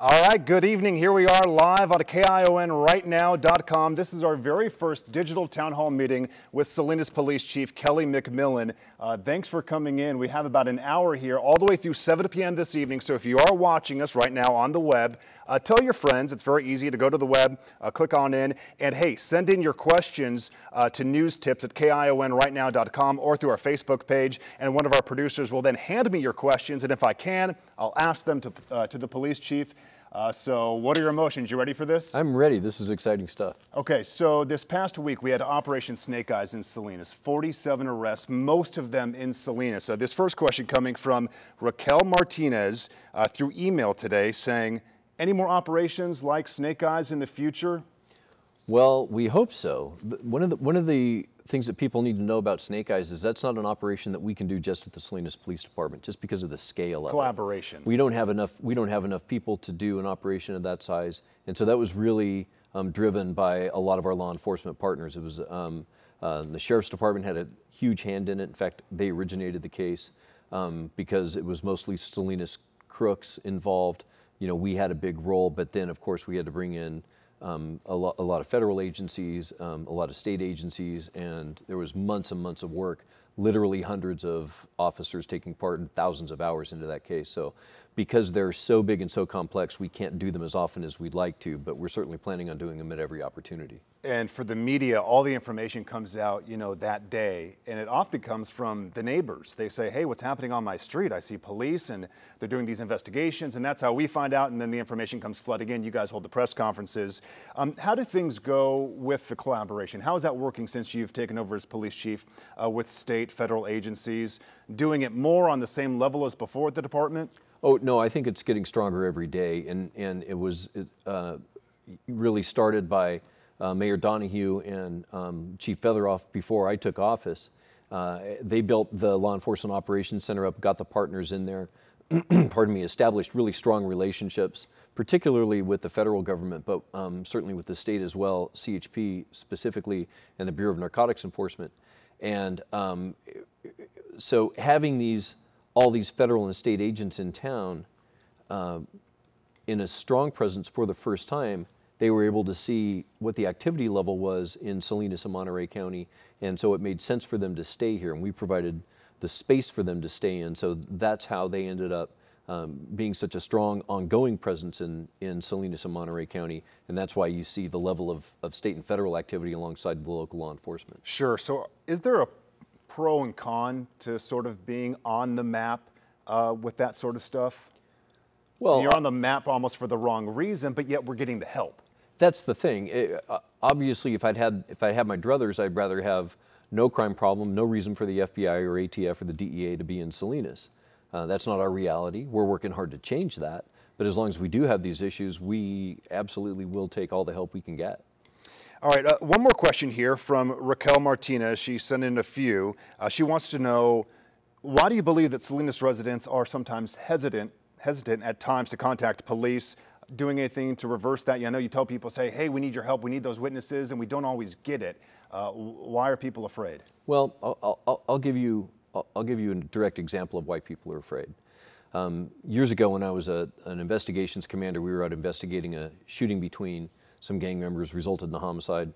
All right, good evening. Here we are live on KIONRightNow.com. This is our very first digital town hall meeting with Salinas Police Chief Kelly McMillin. Uh, thanks for coming in. We have about an hour here, all the way through 7 p.m. this evening. So if you are watching us right now on the web, uh, tell your friends. It's very easy to go to the web, uh, click on in, and hey, send in your questions uh, to news tips at KIONRightNow.com or through our Facebook page. And one of our producers will then hand me your questions. And if I can, I'll ask them to, uh, to the police chief. Uh, so, what are your emotions? You ready for this? I'm ready. This is exciting stuff. Okay, so this past week we had Operation Snake Eyes in Salinas. 47 arrests, most of them in Salinas. So, this first question coming from Raquel Martinez uh, through email today saying, any more operations like Snake Eyes in the future? Well, we hope so. One of the one of the things that people need to know about Snake Eyes is that's not an operation that we can do just at the Salinas Police Department, just because of the scale of collaboration. It. We don't have enough. We don't have enough people to do an operation of that size, and so that was really um, driven by a lot of our law enforcement partners. It was um, uh, the sheriff's department had a huge hand in it. In fact, they originated the case um, because it was mostly Salinas crooks involved. You know, we had a big role, but then of course we had to bring in um, a, lo a, lot of federal agencies, um, a lot of state agencies, and there was months and months of work, literally hundreds of officers taking part and thousands of hours into that case. So because they're so big and so complex, we can't do them as often as we'd like to, but we're certainly planning on doing them at every opportunity. And for the media, all the information comes out, you know, that day, and it often comes from the neighbors. They say, hey, what's happening on my street? I see police and they're doing these investigations, and that's how we find out, and then the information comes flooding in. You guys hold the press conferences. Um, how do things go with the collaboration? How is that working since you've taken over as police chief uh, with state, federal agencies? Doing it more on the same level as before at the department? Oh, no, I think it's getting stronger every day. And, and it was uh, really started by uh, Mayor Donohue and um, Chief Fetherolf before I took office. Uh, they built the Law Enforcement Operations Center up, got the partners in there, pardon me, established really strong relationships, particularly with the federal government, but um, certainly with the state as well, CHP specifically, and the Bureau of Narcotics Enforcement. And um, so having these all these federal and state agents in town uh, in a strong presence for the first time, they were able to see what the activity level was in Salinas and Monterey County. And so it made sense for them to stay here. And we provided the space for them to stay in. So that's how they ended up um, being such a strong ongoing presence in, in Salinas and Monterey County. And that's why you see the level of, of state and federal activity alongside the local law enforcement. Sure. So is there a pro and con to sort of being on the map uh, with that sort of stuff? Well, and you're on the map almost for the wrong reason, but yet we're getting the help. That's the thing. It, uh, obviously, if I'd had if I had my druthers, I'd rather have no crime problem, no reason for the FBI or ATF or the DEA to be in Salinas. Uh, that's not our reality. We're working hard to change that. But as long as we do have these issues, we absolutely will take all the help we can get. All right, uh, one more question here from Raquel Martinez. She sent in a few. Uh, she wants to know, why do you believe that Salinas residents are sometimes hesitant, hesitant at times to contact police? Doing anything to reverse that? I know you tell people, say, hey, we need your help, we need those witnesses, and we don't always get it. Uh, why are people afraid? Well, I'll, I'll, I'll give you, I'll give you a direct example of why people are afraid. Um, years ago, when I was a, an investigations commander, we were out investigating a shooting between some gang members resulted in the homicide.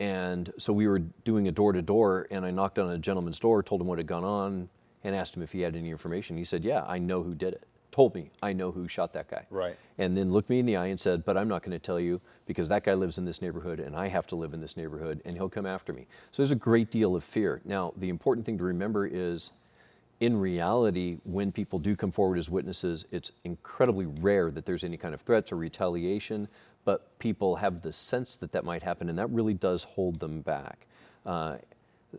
And so we were doing a door to door, and I knocked on a gentleman's door, told him what had gone on, and asked him if he had any information. He said, Yeah, I know who did it. Told me, I know who shot that guy. Right. And then looked me in the eye and said, But I'm not going to tell you because that guy lives in this neighborhood and I have to live in this neighborhood and he'll come after me. So there's a great deal of fear. Now, the important thing to remember is in reality, when people do come forward as witnesses, it's incredibly rare that there's any kind of threats or retaliation but people have the sense that that might happen, and that really does hold them back. Uh,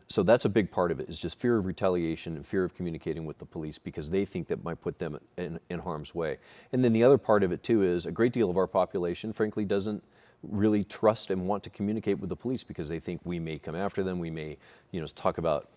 so that's a big part of it is just fear of retaliation and fear of communicating with the police because they think that might put them in, in, harm's way. And then the other part of it too is a great deal of our population frankly doesn't really trust and want to communicate with the police because they think we may come after them, we may, you know, talk about,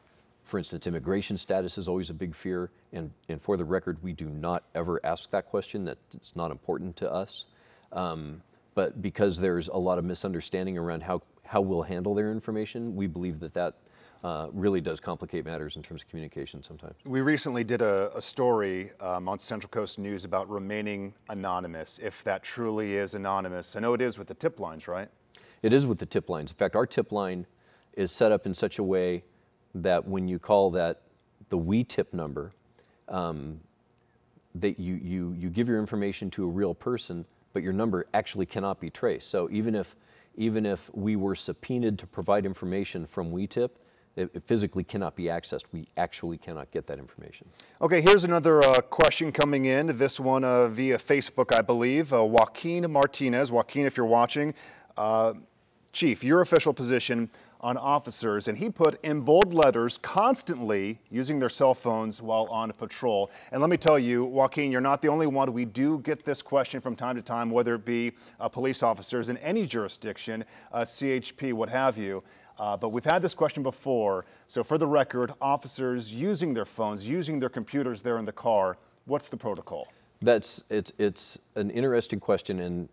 for instance, immigration status is always a big fear. And, and for the record, we do not ever ask that question, that it's not important to us. Um, but because there's a lot of misunderstanding around how, how we'll handle their information, we believe that that uh, really does complicate matters in terms of communication sometimes. We recently did a, a story um, on Central Coast News about remaining anonymous, if that truly is anonymous. I know it is with the tip lines, right? It is with the tip lines. In fact, our tip line is set up in such a way that when you call that the WeTip number, um, that you, you, you give your information to a real person, but your number actually cannot be traced. So even if, even if we were subpoenaed to provide information from WeTip, it, it physically cannot be accessed. We actually cannot get that information. Okay, here's another uh, question coming in. This one uh, via Facebook, I believe. Uh, Joaquin Martinez. Joaquin, if you're watching, uh, Chief, your official position on officers, and he put in bold letters constantly using their cell phones while on patrol. And let me tell you, Joaquin, you're not the only one. We do get this question from time to time, whether it be uh, police officers in any jurisdiction, uh, CHP, what have you. Uh, but we've had this question before. So for the record, officers using their phones, using their computers there in the car, what's the protocol? That's it's it's an interesting question, and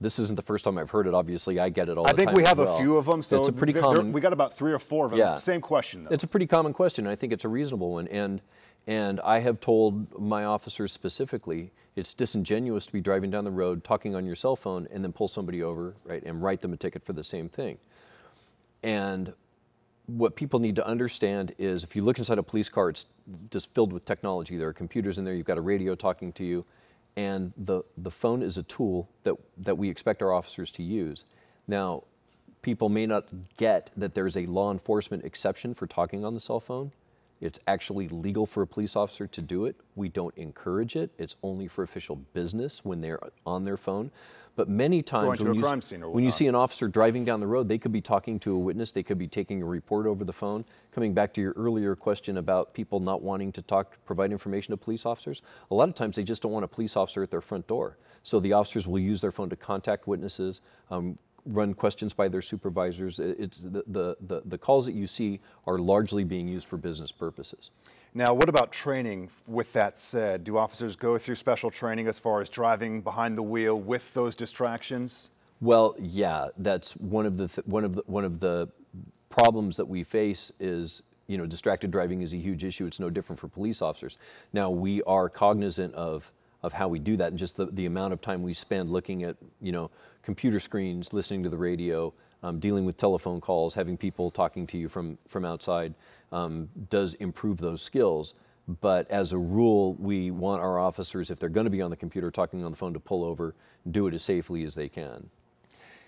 this isn't the first time I've heard it. Obviously, I get it all I think we have well. a few of them. So it's a pretty common. We got about three or four of them. Yeah. Same question though. It's a pretty common question. I think it's a reasonable one, and and I have told my officers specifically, it's disingenuous to be driving down the road, talking on your cell phone, and then pull somebody over, right, and write them a ticket for the same thing. And what people need to understand is if you look inside a police car, it's just filled with technology. There are computers in there, you've got a radio talking to you, and the, the phone is a tool that, that we expect our officers to use. Now, people may not get that there's a law enforcement exception for talking on the cell phone. It's actually legal for a police officer to do it. We don't encourage it. It's only for official business when they're on their phone. But many times when, you, when you see an officer driving down the road, they could be talking to a witness, they could be taking a report over the phone. Coming back to your earlier question about people not wanting to talk, provide information to police officers, a lot of times they just don't want a police officer at their front door. So the officers will use their phone to contact witnesses, um, run questions by their supervisors. It's the, the, the, the calls that you see are largely being used for business purposes. Now, what about training with that said? Do officers go through special training as far as driving behind the wheel with those distractions? Well, yeah, that's one of the th- one of the one of the problems that we face is you know distracted driving is a huge issue. It's no different for police officers. Now we are cognizant of of how we do that and just the, the amount of time we spend looking at you know computer screens, listening to the radio, um, dealing with telephone calls, having people talking to you from from outside um, does improve those skills. But as a rule, we want our officers, if they're going to be on the computer talking on the phone, to pull over, do it as safely as they can.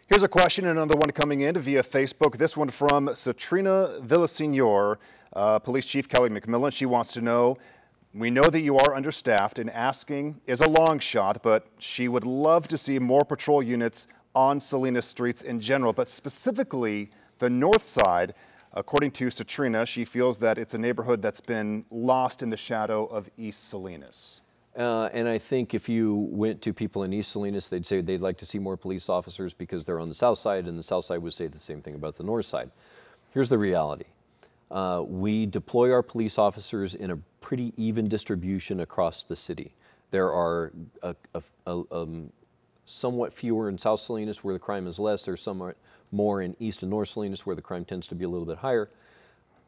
Here's a question, another one coming in via Facebook. This one from Satrina Villasenor, uh, Police Chief Kelly McMillin. She wants to know, we know that you are understaffed and asking is a long shot, but she would love to see more patrol units on Salinas streets in general, but specifically the north side. According to Satrina, she feels that it's a neighborhood that's been lost in the shadow of East Salinas. Uh, and I think if you went to people in East Salinas, they'd say they'd like to see more police officers because they're on the south side, and the south side would say the same thing about the north side. Here's the reality uh, we deploy our police officers in a pretty even distribution across the city. There are a, a, a, um, somewhat fewer in South Salinas where the crime is less. There's somewhat more in East and North Salinas where the crime tends to be a little bit higher.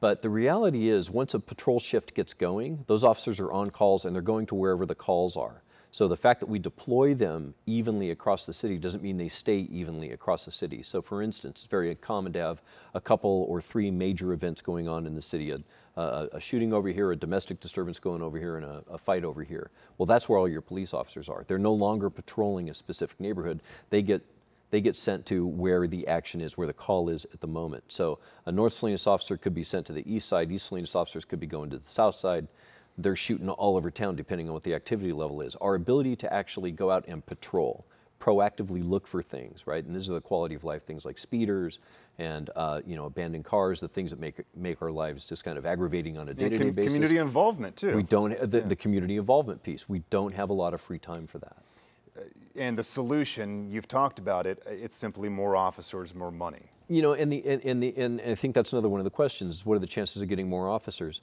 But the reality is, once a patrol shift gets going, those officers are on calls and they're going to wherever the calls are. So the fact that we deploy them evenly across the city doesn't mean they stay evenly across the city. So, for instance, it's very common to have a couple or three major events going on in the city a, a, a shooting over here, a domestic disturbance going over here, and a, a fight over here. Well, that's where all your police officers are. They're no longer patrolling a specific neighborhood. They get they get sent to where the action is, where the call is at the moment. So a North Salinas officer could be sent to the east side, East Salinas officers could be going to the south side. They're shooting all over town depending on what the activity level is. Our ability to actually go out and patrol, proactively look for things, right? And these are the quality of life things like speeders and uh, you know abandoned cars, the things that make make our lives just kind of aggravating on a day-to-day com- basis. community involvement, too. we don't uh, the, the community involvement piece. We don't have a lot of free time for that. Uh, and the solution, you've talked about it, uh, it's simply more officers, more money. You know, and the and, and the and I think that's another one of the questions. What are the chances of getting more officers?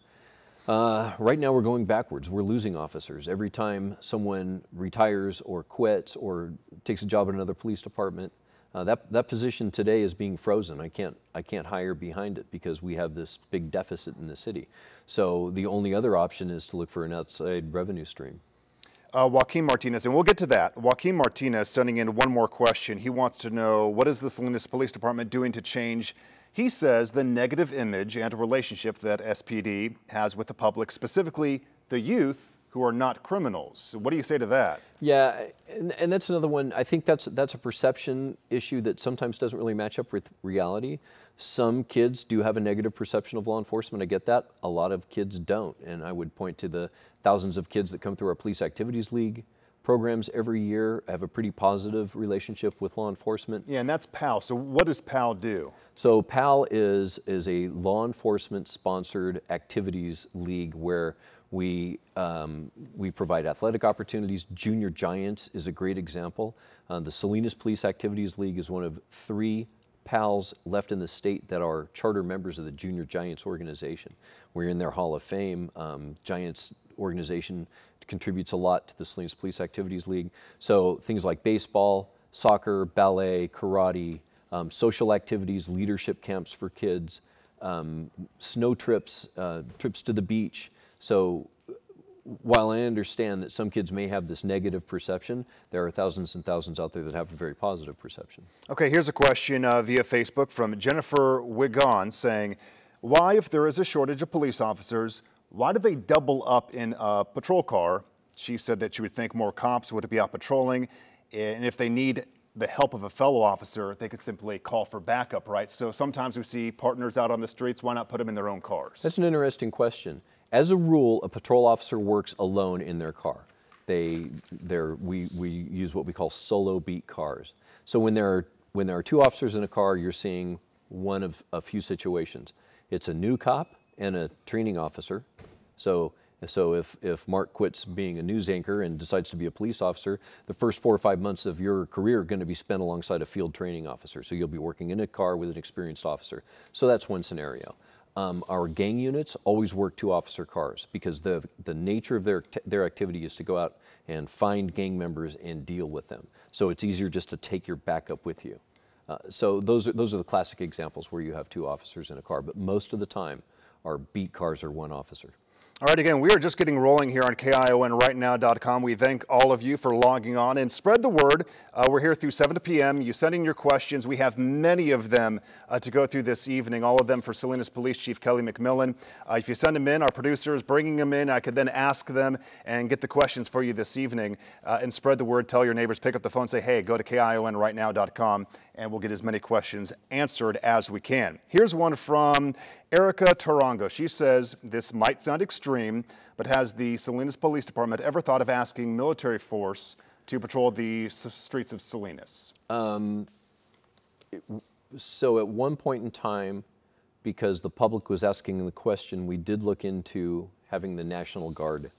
Uh, right now, we're going backwards. We're losing officers every time someone retires or quits or takes a job at another police department. Uh, that, that position today is being frozen. I can't, I can't hire behind it because we have this big deficit in the city. So the only other option is to look for an outside revenue stream. Uh, Joaquin Martinez, and we'll get to that. Joaquin Martinez sending in one more question. He wants to know what is the Salinas Police Department doing to change, he says, the negative image and relationship that SPD has with the public, specifically the youth who are not criminals. What do you say to that? Yeah, and, and that's another one. I think that's that's a perception issue that sometimes doesn't really match up with reality. Some kids do have a negative perception of law enforcement. I get that. A lot of kids don't, and I would point to the thousands of kids that come through our police activities league programs every year have a pretty positive relationship with law enforcement. Yeah, and that's PAL. So what does PAL do? So PAL is is a law enforcement sponsored activities league where we, um, we provide athletic opportunities. Junior Giants is a great example. Uh, the Salinas Police Activities League is one of three PALs left in the state that are charter members of the Junior Giants organization. We're in their Hall of Fame. Um, Giants organization contributes a lot to the Salinas Police Activities League. So things like baseball, soccer, ballet, karate, um, social activities, leadership camps for kids, um, snow trips, uh, trips to the beach. So while I understand that some kids may have this negative perception, there are thousands and thousands out there that have a very positive perception. Okay, here's a question uh, via Facebook from Jennifer Wigon saying, why, if there is a shortage of police officers, why do they double up in a patrol car? She said that she would think more cops would be out patrolling, and if they need the help of a fellow officer, they could simply call for backup, right? So sometimes we see partners out on the streets, why not put them in their own cars? That's an interesting question. As a rule, a patrol officer works alone in their car. They, they're, we, we use what we call solo beat cars. So when there, are, when there are two officers in a car, you're seeing one of a few situations. It's a new cop and a training officer. So, so if, if Mark quits being a news anchor and decides to be a police officer, the first four or five months of your career are going to be spent alongside a field training officer. So you'll be working in a car with an experienced officer. So that's one scenario. Um, our gang units always work two officer cars because the, the nature of their, their activity is to go out and find gang members and deal with them. So it's easier just to take your backup with you. Uh, so those are, those are the classic examples where you have two officers in a car, but most of the time our beat cars are one officer. All right, again, we are just getting rolling here on KIONrightnow.com. We thank all of you for logging on and spread the word. Uh, we're here through 7 p.m. You send in your questions. We have many of them uh, to go through this evening, all of them for Salinas Police Chief Kelly McMillin. Uh, if you send them in, our producer is bringing them in. I could then ask them and get the questions for you this evening uh, and spread the word. Tell your neighbors, pick up the phone, say, hey, go to KIONrightnow.com and we'll get as many questions answered as we can. Here's one from Erica Tarango. She says, this might sound extreme, but has the Salinas Police Department ever thought of asking military force to patrol the streets of Salinas? Um, it, so at one point in time, because the public was asking the question, we did look into having the National Guard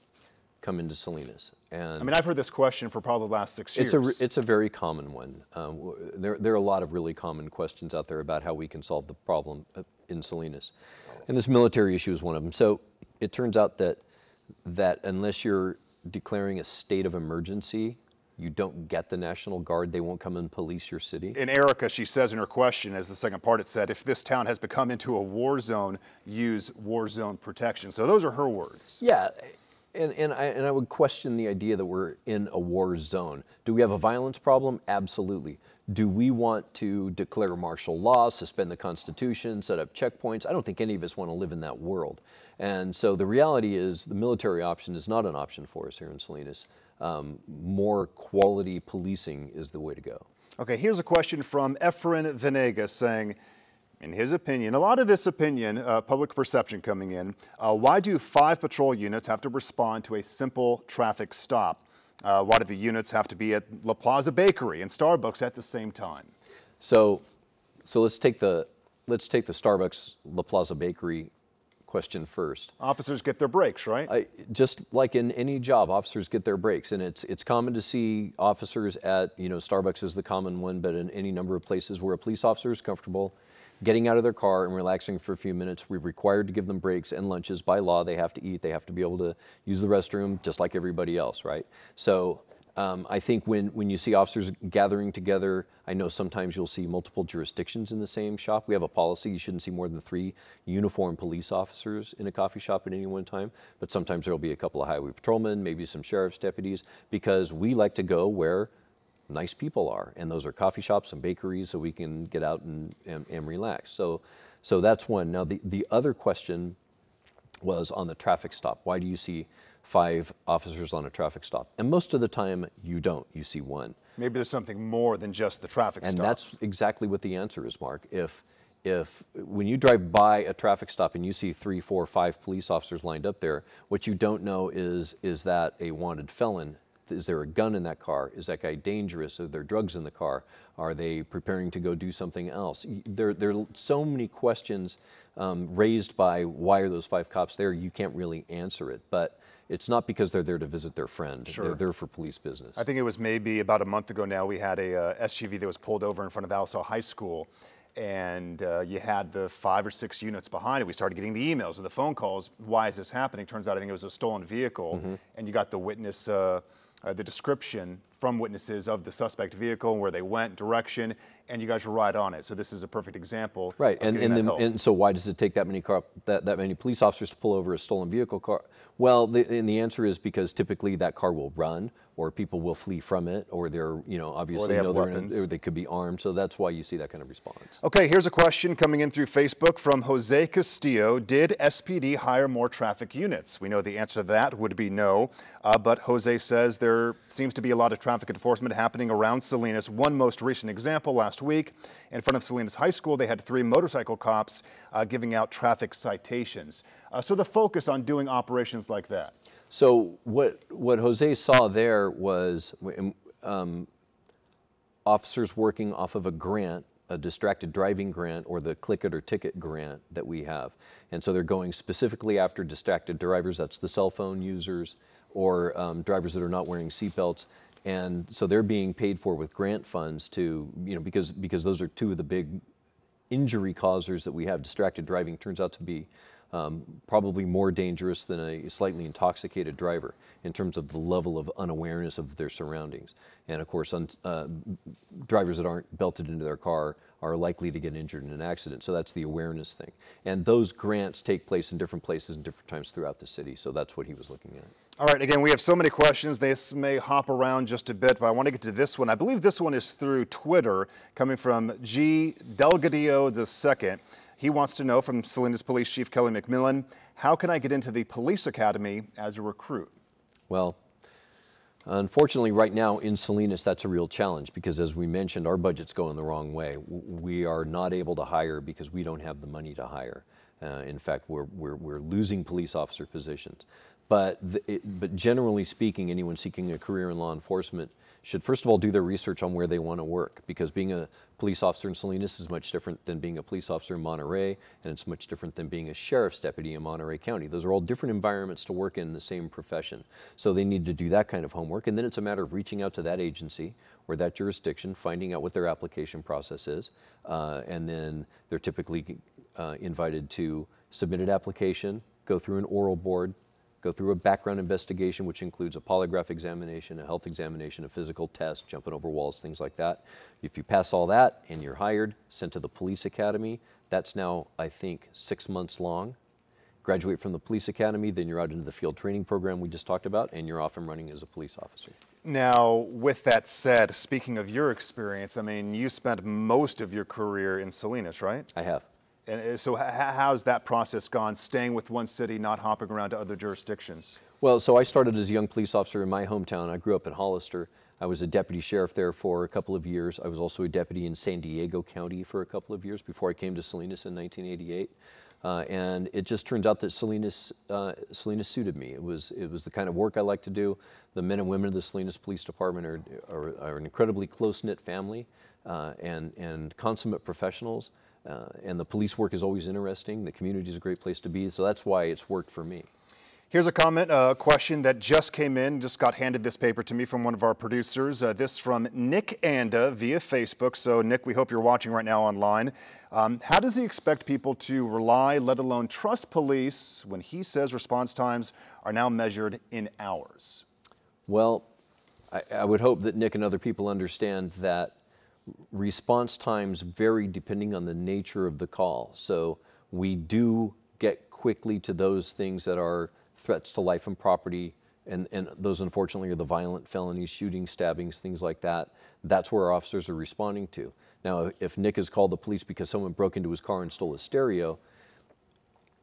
come into Salinas. And I mean, I've heard this question for probably the last six years. It's a, it's a very common one. Um, there, there are a lot of really common questions out there about how we can solve the problem uh, in Salinas. And this military issue is one of them. So it turns out that, that unless you're declaring a state of emergency, you don't get the National Guard, they won't come and police your city. In Erica, she says in her question, as the second part it said, if this town has become into a war zone, use war zone protection. So those are her words. Yeah, and, and, I, and I would question the idea that we're in a war zone. Do we have a violence problem? Absolutely. Do we want to declare martial law, suspend the Constitution, set up checkpoints? I don't think any of us want to live in that world. And so the reality is the military option is not an option for us here in Salinas. Um, more quality policing is the way to go. Okay, here's a question from Efren Venegas saying, in his opinion, a lot of this opinion, uh, public perception coming in, uh, why do five patrol units have to respond to a simple traffic stop? Uh, why do the units have to be at La Plaza Bakery and Starbucks at the same time? So, so let's take the let's take the Starbucks La Plaza Bakery question first. Officers get their breaks, right? I, just like in any job, officers get their breaks, and it's it's common to see officers at you know Starbucks is the common one, but in any number of places where a police officer is comfortable getting out of their car and relaxing for a few minutes. We're required to give them breaks and lunches by law. They have to eat. They have to be able to use the restroom just like everybody else, right? So Um, I think when, when you see officers gathering together, I know sometimes you'll see multiple jurisdictions in the same shop. We have a policy you shouldn't see more than three uniformed police officers in a coffee shop at any one time, but sometimes there'll be a couple of highway patrolmen, maybe some sheriff's deputies, because we like to go where nice people are, and those are coffee shops and bakeries, so we can get out and, and, and relax. So, so that's one. Now, the, the other question was on the traffic stop. Why do you see five officers on a traffic stop. And most of the time, you don't. You see one. Maybe there's something more than just the traffic and stop. And that's exactly what the answer is, Mark. If if when you drive by a traffic stop and you see three, four, five police officers lined up there, what you don't know is is that a wanted felon? Is there a gun in that car? Is that guy dangerous? Are there drugs in the car? Are they preparing to go do something else? There, there are so many questions um, raised by why are those five cops there? You can't really answer it, but it's not because they're there to visit their friend. Sure. They're there for police business. I think it was maybe about a month ago now, we had a uh, SUV that was pulled over in front of Alisal High School and uh, you had the five or six units behind it. We started getting the emails and the phone calls. Why is this happening? Turns out I think it was a stolen vehicle, mm-hmm. and you got the witness, uh, uh, the description from witnesses of the suspect vehicle where they went, direction, and you guys were right on it. So this is a perfect example. Right, and and, the, and, so why does it take that many car, that, that many police officers to pull over a stolen vehicle car? Well, the, and the answer is because typically that car will run, or people will flee from it, or they're, you know, obviously they, know. A, or they could be armed. So that's why you see that kind of response. Okay, here's a question coming in through Facebook from Jose Castillo. Did SPD hire more traffic units? We know the answer to that would be no, uh, but Jose says there seems to be a lot of traffic enforcement happening around Salinas. One most recent example last week in front of Salinas High School, they had three motorcycle cops uh, giving out traffic citations. Uh, so the focus on doing operations like that. So what what Jose saw there was um, officers working off of a grant, a distracted driving grant, or the click it or ticket grant that we have, and so they're going specifically after distracted drivers. That's the cell phone users or um, drivers that are not wearing seatbelts. And so they're being paid for with grant funds to, you know, because because those are two of the big injury causers that we have. Distracted driving turns out to be um, probably more dangerous than a slightly intoxicated driver in terms of the level of unawareness of their surroundings. And of course, uh, drivers that aren't belted into their car are likely to get injured in an accident. So that's the awareness thing. And those grants take place in different places and different times throughout the city. So that's what he was looking at. All right, again, we have so many questions. This may hop around just a bit, but I want to get to this one. I believe this one is through Twitter, coming from G. Delgadillo II. He wants to know from Salinas Police Chief Kelly McMillin, how can I get into the police academy as a recruit? Well, unfortunately, right now in Salinas, that's a real challenge because, as we mentioned, our budget's going the wrong way. We are not able to hire because we don't have the money to hire. Uh, in fact, we're, we're, we're losing police officer positions. But, the, it, but generally speaking, anyone seeking a career in law enforcement should first of all do their research on where they want to work because being a police officer in Salinas is much different than being a police officer in Monterey and it's much different than being a sheriff's deputy in Monterey County. Those are all different environments to work in the same profession. So they need to do that kind of homework and then it's a matter of reaching out to that agency or that jurisdiction, finding out what their application process is, uh, and then they're typically uh, invited to submit an application, go through an oral board, go through a background investigation, which includes a polygraph examination, a health examination, a physical test, jumping over walls, things like that. If you pass all that and you're hired, sent to the police academy, that's now, I think, six months long. Graduate from the police academy, then you're out into the field training program we just talked about, and you're off and running as a police officer. Now, with that said, speaking of your experience, I mean, you spent most of your career in Salinas, right? I have. And uh, so how's that process gone, staying with one city, not hopping around to other jurisdictions? Well, so I started as a young police officer in my hometown. I grew up in Hollister. I was a deputy sheriff there for a couple of years. I was also a deputy in San Diego County for a couple of years before I came to Salinas in 1988. Uh, and it just turns out that Salinas, uh, Salinas suited me. It was, it was the kind of work I like to do. The men and women of the Salinas Police Department are, are, are an incredibly close-knit family uh, and, and consummate professionals. Uh, and the police work is always interesting. The community is a great place to be, so that's why it's worked for me. Here's a comment, a question that just came in, just got handed this paper to me from one of our producers. Uh, this from Nick Anda via Facebook. So, Nick, we hope you're watching right now online. Um, how does he expect people to rely, let alone trust police, when he says response times are now measured in hours? Well, I, I would hope that Nick and other people understand that response times vary depending on the nature of the call. So we do get quickly to those things that are threats to life and property, and, and those unfortunately are the violent felonies, shootings, stabbings, things like that. That's where our officers are responding to. Now, if Nick has called the police because someone broke into his car and stole a stereo,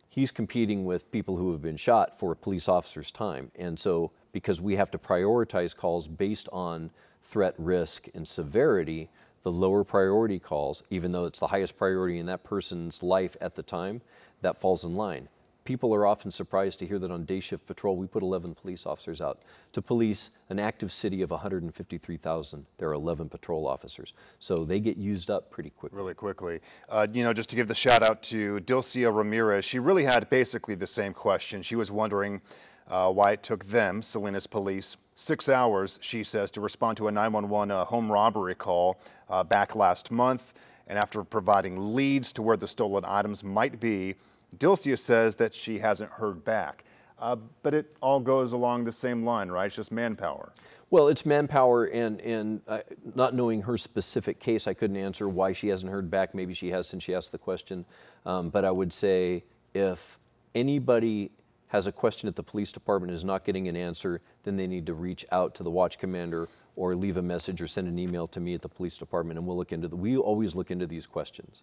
he's competing with people who have been shot for a police officer's time. And so, because we have to prioritize calls based on threat, risk, and severity, the lower priority calls, even though it's the highest priority in that person's life at the time, that falls in line. People are often surprised to hear that on day shift patrol, we put 11 police officers out to police an active city of 153,000. There are 11 patrol officers. So they get used up pretty quickly. Really quickly. Uh, you know, just to give the shout out to Dilcia Ramirez, she really had basically the same question. She was wondering uh, why it took them, Salinas Police, six hours, she says, to respond to a 911 uh, home robbery call uh, back last month. And after providing leads to where the stolen items might be, Dilcia says that she hasn't heard back. Uh, but it all goes along the same line, right? It's just manpower. Well, it's manpower, and and uh, not knowing her specific case, I couldn't answer why she hasn't heard back. Maybe she has since she asked the question. Um, but I would say if anybody has a question at the police department is not getting an answer, then they need to reach out to the watch commander or leave a message or send an email to me at the police department, and we'll look into the. We always look into these questions.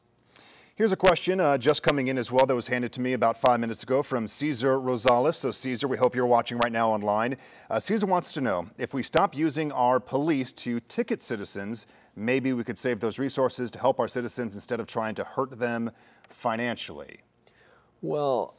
Here's a question uh, just coming in as well that was handed to me about five minutes ago from Caesar Rosales. So, Caesar, we hope you're watching right now online. Uh, Caesar wants to know if we stop using our police to ticket citizens, maybe we could save those resources to help our citizens instead of trying to hurt them financially. Well,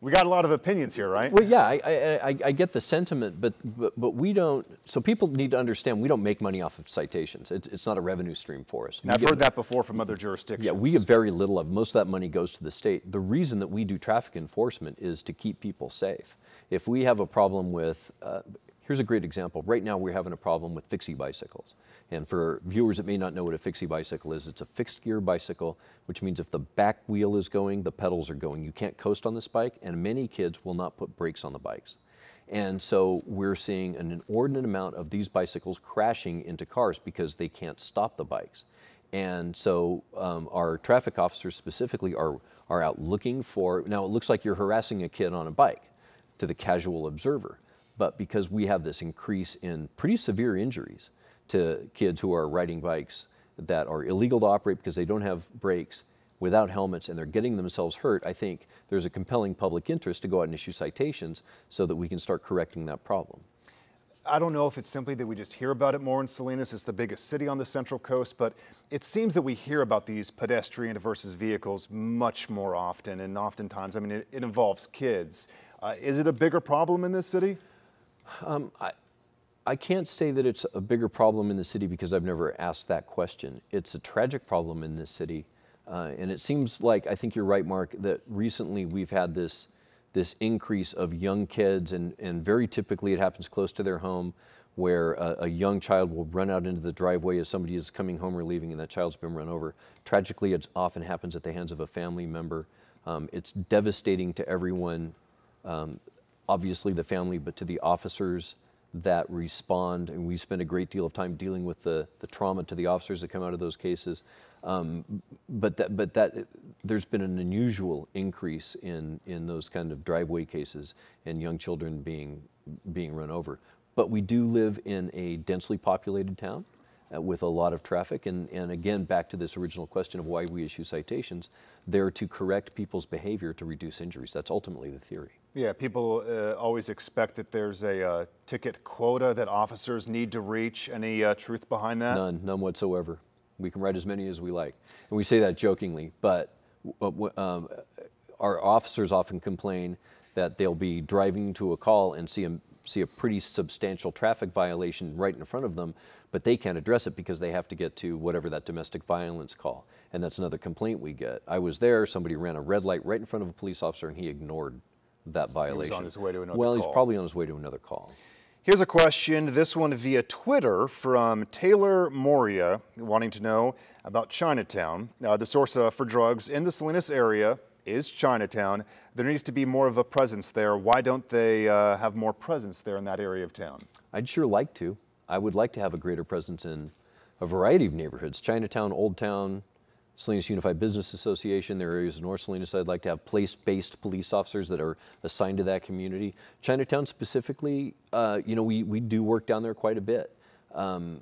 we got a lot of opinions here, right? Well, yeah, I, I, I, I get the sentiment, but, but, but we don't. So people need to understand we don't make money off of citations. It's, it's not a revenue stream for us. I've heard that before from other jurisdictions. Yeah, we get very little of. Most of that money goes to the state. The reason that we do traffic enforcement is to keep people safe. If we have a problem with, uh, here's a great example. Right now, we're having a problem with fixie bicycles. And for viewers that may not know what a fixie bicycle is, it's a fixed gear bicycle, which means if the back wheel is going, the pedals are going. You can't coast on this bike, and many kids will not put brakes on the bikes. And so we're seeing an inordinate amount of these bicycles crashing into cars because they can't stop the bikes. And so um, our traffic officers specifically are, are out looking for, now it looks like you're harassing a kid on a bike to the casual observer. But because we have this increase in pretty severe injuries, to kids who are riding bikes that are illegal to operate because they don't have brakes without helmets and they're getting themselves hurt, I think there's a compelling public interest to go out and issue citations so that we can start correcting that problem. I don't know if it's simply that we just hear about it more in Salinas. It's the biggest city on the Central Coast, but it seems that we hear about these pedestrian versus vehicles much more often, and oftentimes, I mean, it, it involves kids. Uh, is it a bigger problem in this city? Um, I, I can't say that it's a bigger problem in the city because I've never asked that question. It's a tragic problem in this city. Uh, and it seems like, I think you're right, Mark, that recently we've had this, this increase of young kids, and, and very typically it happens close to their home, where a, a, young child will run out into the driveway as somebody is coming home or leaving, and that child's been run over. Tragically, it often happens at the hands of a family member. Um, it's devastating to everyone, um, obviously the family, but to the officers that respond, and we spend a great deal of time dealing with the, the trauma to the officers that come out of those cases. Um, but that, but that, there's been an unusual increase in, in those kind of driveway cases and young children being, being run over. But we do live in a densely populated town uh, with a lot of traffic. And, and again, back to this original question of why we issue citations, they're to correct people's behavior to reduce injuries. That's ultimately the theory. Yeah, people uh, always expect that there's a uh, ticket quota that officers need to reach. Any uh, truth behind that? None, none whatsoever. We can write as many as we like. And we say that jokingly, but um, our officers often complain that they'll be driving to a call and see a, see a pretty substantial traffic violation right in front of them, but they can't address it because they have to get to whatever that domestic violence call. And that's another complaint we get. I was there, somebody ran a red light right in front of a police officer and he ignored that violation. He on his way to another well, call. he's probably on his way to another call. Here's a question, this one via Twitter from Taylor Moria, wanting to know about Chinatown. Uh, the source uh, for drugs in the Salinas area is Chinatown. There needs to be more of a presence there. Why don't they uh, have more presence there in that area of town? I'd sure like to. I would like to have a greater presence in a variety of neighborhoods Chinatown, Old Town, Salinas United Business Association. There are areas in North Salinas I'd like to have place-based police officers that are assigned to that community. Chinatown specifically, uh, you know, we, we do work down there quite a bit. Um,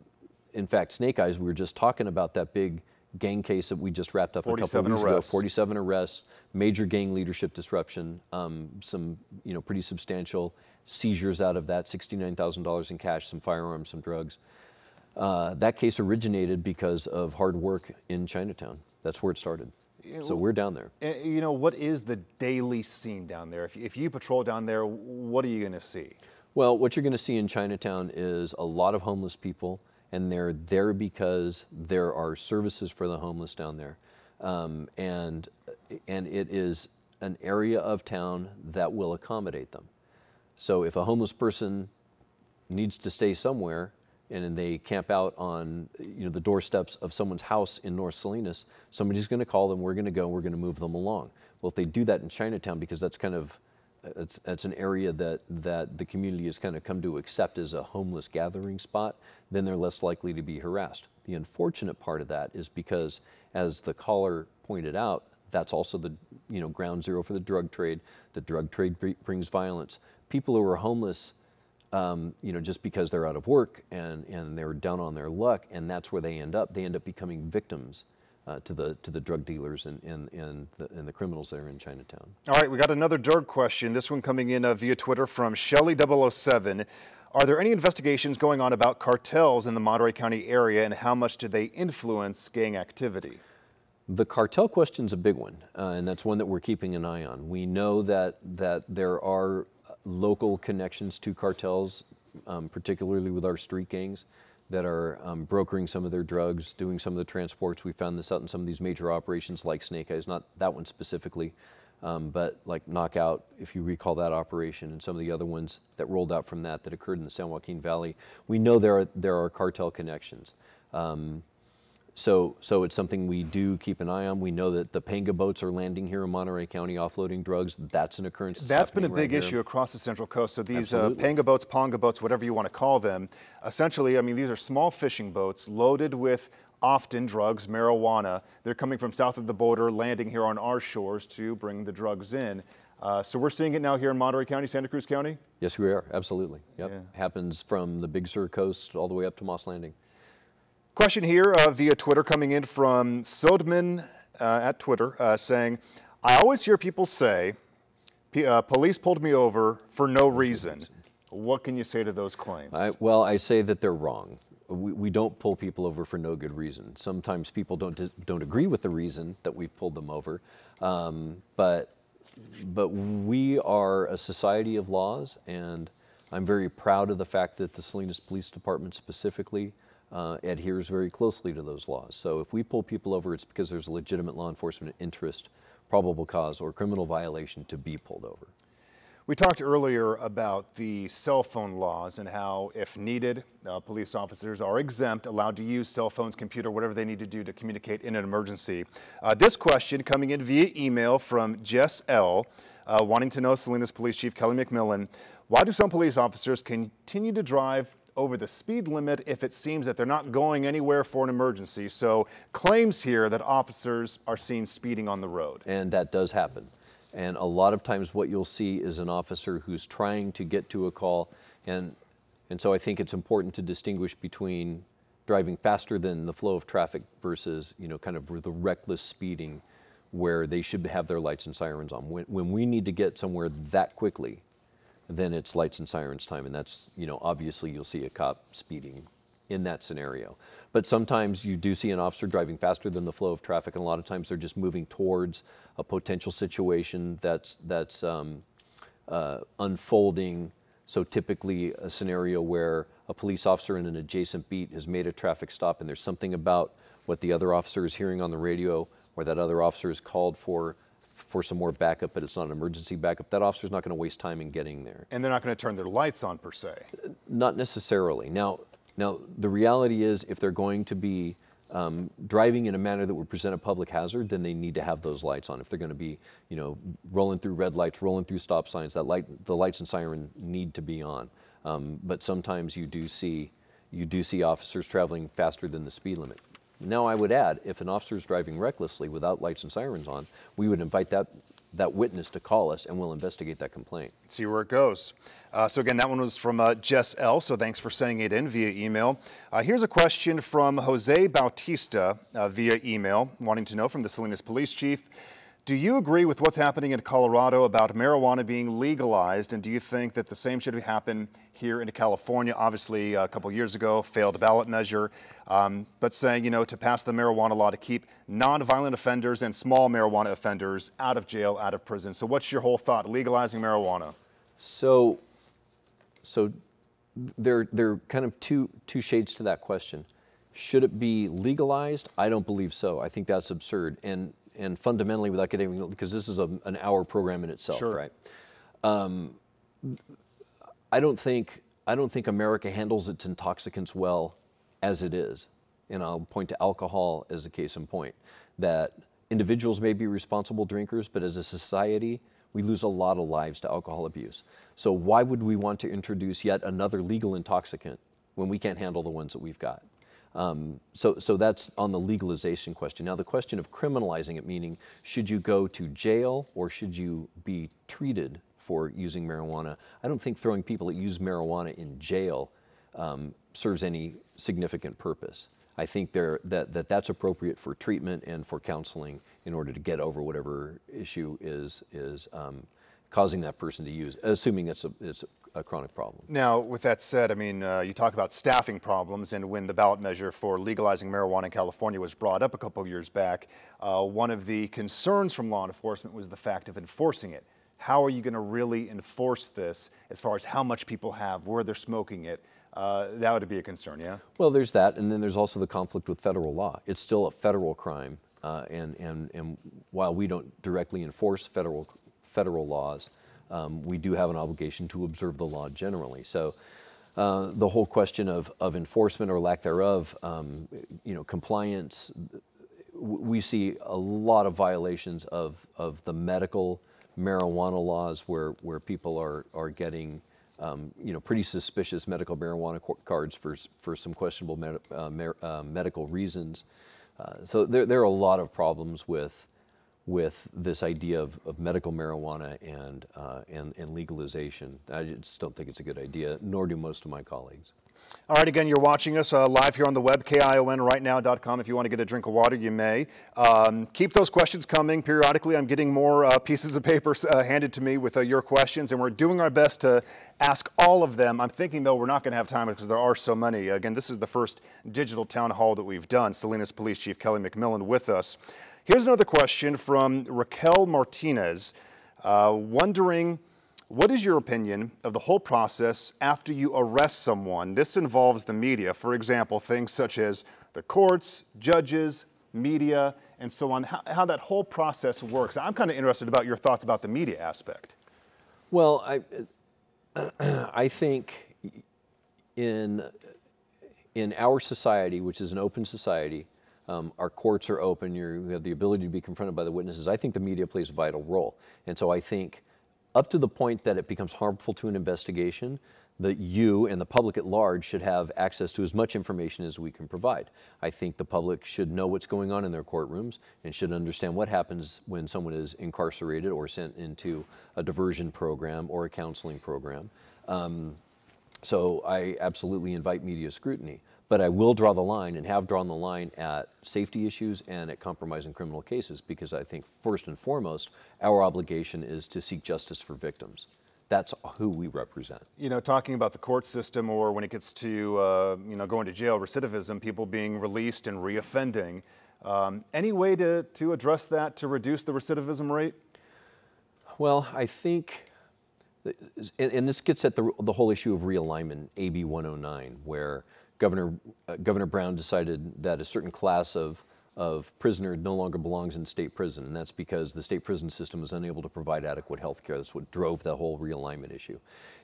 in fact, Snake Eyes, we were just talking about that big gang case that we just wrapped up a couple of weeks arrests. ago. 47 arrests, major gang leadership disruption, um, some you know pretty substantial seizures out of that, $69,000 in cash, some firearms, some drugs. Uh, that case originated because of hard work in Chinatown. That's where it started. So we're down there. Uh, You know, what is the daily scene down there? If, if you patrol down there, what are you going to see? Well, what you're going to see in Chinatown is a lot of homeless people, and they're there because there are services for the homeless down there, um, and and it is an area of town that will accommodate them. So if a homeless person needs to stay somewhere and they camp out on you know the doorsteps of someone's house in North Salinas, somebody's going to call them. We're going to go. We're going to move them along. Well, if they do that in Chinatown, because that's kind of it's, that's an area that, that the community has kind of come to accept as a homeless gathering spot, then they're less likely to be harassed. The unfortunate part of that is because, as the caller pointed out, that's also the you know ground zero for the drug trade. The drug trade br- brings violence. People who are homeless, um, you know, just because they're out of work and, and they're down on their luck, and that's where they end up. They end up becoming victims uh, to the to the drug dealers and and and the, and the criminals there in Chinatown. All right, we got another Dirk question. This one coming in uh, via Twitter from Shelly007. Are there any investigations going on about cartels in the Monterey County area, and how much do they influence gang activity? The cartel question is a big one, uh, and that's one that we're keeping an eye on. We know that that there are local connections to cartels, um, particularly with our street gangs, that are um, brokering some of their drugs, doing some of the transports. We found this out in some of these major operations like Snake Eyes, not that one specifically, um, but like Knockout, if you recall that operation, and some of the other ones that rolled out from that that occurred in the San Joaquin Valley. We know there are there are cartel connections. Um, so, so it's something we do keep an eye on. We know that the Panga boats are landing here in Monterey County offloading drugs. That's an occurrence. That's, That's been a right big here. issue across the Central Coast. So these uh, panga boats, ponga boats, whatever you want to call them, essentially, I mean, these are small fishing boats loaded with often drugs, marijuana. They're coming from south of the border, landing here on our shores to bring the drugs in. Uh, so we're seeing it now here in Monterey County, Santa Cruz County. Yes, we are. Absolutely. Yep. Yeah. Happens from the Big Sur coast all the way up to Moss Landing. Question here uh, via Twitter coming in from Sodman uh, at Twitter uh, saying, I always hear people say, "P- uh, police pulled me over for no reason. What can you say to those claims? I, well, I say that they're wrong. We, we don't pull people over for no good reason. Sometimes people don't don't agree with the reason that we've pulled them over, um, but but we are a society of laws, and I'm very proud of the fact that the Salinas Police Department specifically uh, adheres very closely to those laws. So if we pull people over, it's because there's a legitimate law enforcement interest, probable cause, or criminal violation to be pulled over. We talked earlier about the cell phone laws and how, if needed, uh, police officers are exempt, allowed to use cell phones, computer, whatever they need to do to communicate in an emergency. Uh, this question coming in via email from Jess L., uh, wanting to know Salinas Police Chief Kelly McMillin, why do some police officers continue to drive over the speed limit if it seems that they're not going anywhere for an emergency? So claims here that officers are seen speeding on the road. and that does happen. And a lot of times, what you'll see is an officer who's trying to get to a call, and and so I think it's important to distinguish between driving faster than the flow of traffic versus you know kind of the reckless speeding, where they should have their lights and sirens on. When when we need to get somewhere that quickly, then it's lights and sirens time, and that's you know obviously you'll see a cop speeding in that scenario. But sometimes you do see an officer driving faster than the flow of traffic, and a lot of times they're just moving towards a potential situation that's that's um, uh, unfolding. So typically, a scenario where a police officer in an adjacent beat has made a traffic stop, and there's something about what the other officer is hearing on the radio, or that other officer is called for for some more backup, but it's not an emergency backup. That officer's not going to waste time in getting there. And they're not going to turn their lights on per se. Not necessarily. Now, now the reality is, if they're going to be um, driving in a manner that would present a public hazard, then they need to have those lights on. If they're going to be, you know, rolling through red lights, rolling through stop signs, that light, the lights and siren need to be on. Um, but sometimes you do see, you do see officers traveling faster than the speed limit. Now, I would add, if an officer is driving recklessly without lights and sirens on, we would invite that, that witness to call us and we'll investigate that complaint. See where it goes. Uh, so again, that one was from uh, Jess L. So thanks for sending it in via email. Uh, here's a question from Jose Bautista uh, via email, wanting to know from the Salinas Police Chief. Do you agree with what's happening in Colorado about marijuana being legalized, and do you think that the same should happen here in California? Obviously, a couple years ago, failed ballot measure, um, but saying, you know, to pass the marijuana law to keep nonviolent offenders and small marijuana offenders out of jail, out of prison. So, what's your whole thought, legalizing marijuana? So, so there, there are kind of two, two shades to that question. Should it be legalized? I don't believe so. I think that's absurd. And and fundamentally, without getting because this is a, an hour program in itself, sure. right? Um, I don't think I don't think America handles its intoxicants well as it is, and I'll point to alcohol as a case in point. That individuals may be responsible drinkers, but as a society, we lose a lot of lives to alcohol abuse. So why would we want to introduce yet another legal intoxicant when we can't handle the ones that we've got? Um, so, so that's on the legalization question. Now, the question of criminalizing it, meaning should you go to jail or should you be treated for using marijuana? I don't think throwing people that use marijuana in jail um, serves any significant purpose. I think that, that that's appropriate for treatment and for counseling in order to get over whatever issue is, is um, causing that person to use, assuming it's a, it's a chronic problem. Now, with that said, I mean, uh, you talk about staffing problems, and when the ballot measure for legalizing marijuana in California was brought up a couple of years back, uh, one of the concerns from law enforcement was the fact of enforcing it. How are you going to really enforce this as far as how much people have, where they're smoking it? Uh, that would be a concern, yeah? Well, there's that, and then there's also the conflict with federal law. It's still a federal crime, uh, and, and, and while we don't directly enforce federal, federal laws, um, we do have an obligation to observe the law generally. So uh, the whole question of, of enforcement or lack thereof, um, you know, compliance, we see a lot of violations of, of the medical marijuana laws where, where people are, are getting um, you know, pretty suspicious medical marijuana cards for, for some questionable med, uh, mer, uh, medical reasons. Uh, so there, there are a lot of problems with with this idea of, of medical marijuana and, uh, and, and legalization. I just don't think it's a good idea, nor do most of my colleagues. All right, again, you're watching us uh, live here on the web, KIONrightnow.com. If you want to get a drink of water, you may. Um, keep those questions coming periodically. I'm getting more uh, pieces of paper uh, handed to me with uh, your questions, and we're doing our best to ask all of them. I'm thinking, though, we're not going to have time because there are so many. Again, this is the first digital town hall that we've done. Salinas Police Chief Kelly McMillin with us. Here's another question from Raquel Martinez, uh, wondering what is your opinion of the whole process after you arrest someone? This involves the media, for example, things such as the courts, judges, media, and so on, how, how that whole process works. I'm kind of interested about your thoughts about the media aspect. Well, I, I think in, in our society, which is an open society, our courts are open. You have the ability to be confronted by the witnesses. I think the media plays a vital role. And so I think up to the point that it becomes harmful to an investigation, that you and the public at large should have access to as much information as we can provide. I think the public should know what's going on in their courtrooms and should understand what happens when someone is incarcerated or sent into a diversion program or a counseling program. Um, so I absolutely invite media scrutiny. But I will draw the line and have drawn the line at safety issues and at compromising criminal cases because I think first and foremost, our obligation is to seek justice for victims. That's who we represent. You know, talking about the court system or when it gets to, uh, you know, going to jail, recidivism, people being released and reoffending, um, any way to, to address that to reduce the recidivism rate? Well, I think, and, and this gets at the, the whole issue of realignment, AB 109, where Governor, uh, Governor Brown decided that a certain class of, of prisoner no longer belongs in state prison, and that's because the state prison system is unable to provide adequate health care. That's what drove the whole realignment issue.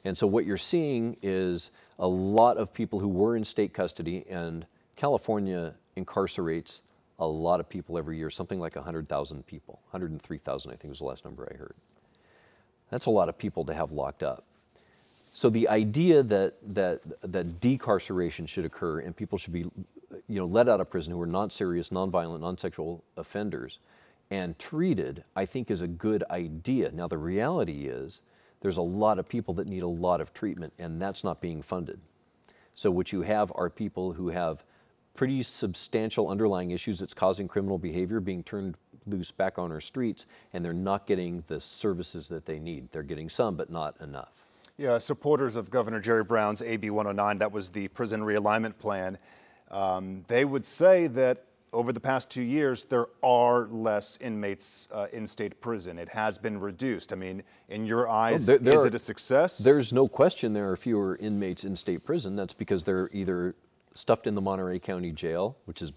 And so what you're seeing is a lot of people who were in state custody, and California incarcerates a lot of people every year, something like 100,000 people. 103,000, I think was the last number I heard. That's a lot of people to have locked up. So the idea that that that decarceration should occur and people should be, you know, let out of prison who are not serious, non-violent, non-sexual offenders, and treated, I think, is a good idea. Now the reality is, there's a lot of people that need a lot of treatment, and that's not being funded. So what you have are people who have pretty substantial underlying issues that's causing criminal behavior being turned loose back on our streets, and they're not getting the services that they need. They're getting some, but not enough. Yeah, supporters of Governor Jerry Brown's AB 109, that was the prison realignment plan, um, they would say that over the past two years, there are less inmates uh, in state prison. It has been reduced. I mean, in your eyes, well, there, there is are, it a success? There's no question there are fewer inmates in state prison. That's because they're either stuffed in the Monterey County Jail, which is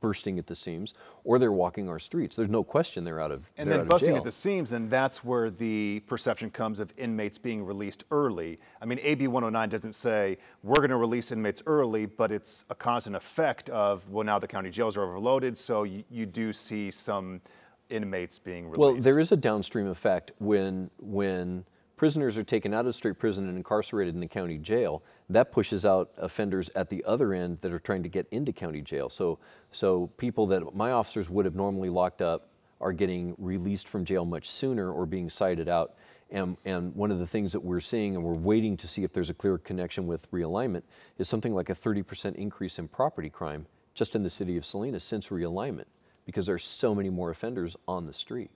bursting at the seams, or they're walking our streets. There's no question they're out of And then busting at the seams, and that's where the perception comes of inmates being released early. I mean, AB 109 doesn't say we're going to release inmates early, but it's a cause and effect of, well, now the county jails are overloaded, so you, you do see some inmates being released. Well, there is a downstream effect when when prisoners are taken out of state prison and incarcerated in the county jail, that pushes out offenders at the other end that are trying to get into county jail. So, so people that my officers would have normally locked up are getting released from jail much sooner or being cited out. And, and one of the things that we're seeing, and we're waiting to see if there's a clear connection with realignment, is something like a 30% increase in property crime just in the city of Salinas since realignment, because there's so many more offenders on the street.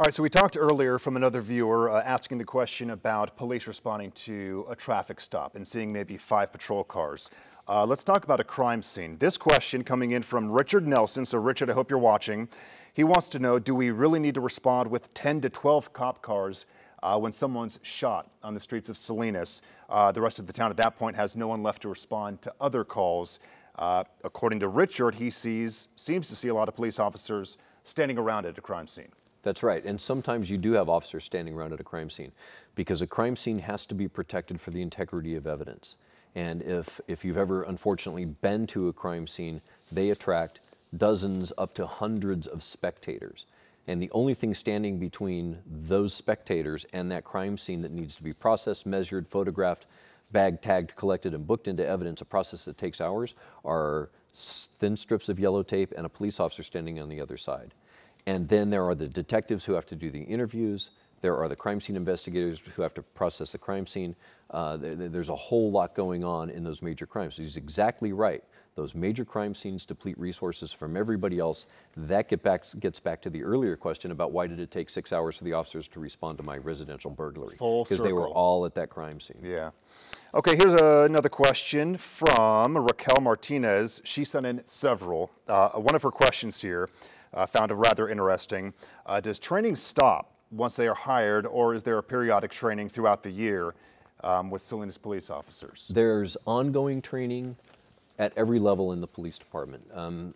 All right, so we talked earlier from another viewer uh, asking the question about police responding to a traffic stop and seeing maybe five patrol cars. Uh, let's talk about a crime scene. This question coming in from Richard Nelson. So, Richard, I hope you're watching. He wants to know Do we really need to respond with 10 to 12 cop cars uh, when someone's shot on the streets of Salinas? Uh, the rest of the town at that point has no one left to respond to other calls. Uh, according to Richard, he sees, seems to see a lot of police officers standing around at a crime scene. That's right. And sometimes you do have officers standing around at a crime scene because a crime scene has to be protected for the integrity of evidence. And if, if you've ever unfortunately been to a crime scene, they attract dozens up to hundreds of spectators. And the only thing standing between those spectators and that crime scene that needs to be processed, measured, photographed, bagged, tagged, collected, and booked into evidence, a process that takes hours, are thin strips of yellow tape and a police officer standing on the other side. And then there are the detectives who have to do the interviews. There are the crime scene investigators who have to process the crime scene. Uh, there, there's a whole lot going on in those major crimes. So he's exactly right. Those major crime scenes deplete resources from everybody else. That get back, gets back to the earlier question about why did it take six hours for the officers to respond to my residential burglary? Because they were all at that crime scene. Yeah. Okay, here's a, another question from Raquel Martinez. She sent in several. Uh, one of her questions here uh, found it rather interesting. Uh, does training stop once they are hired, or is there a periodic training throughout the year um, with Salinas police officers? There's ongoing training at every level in the police department. Um,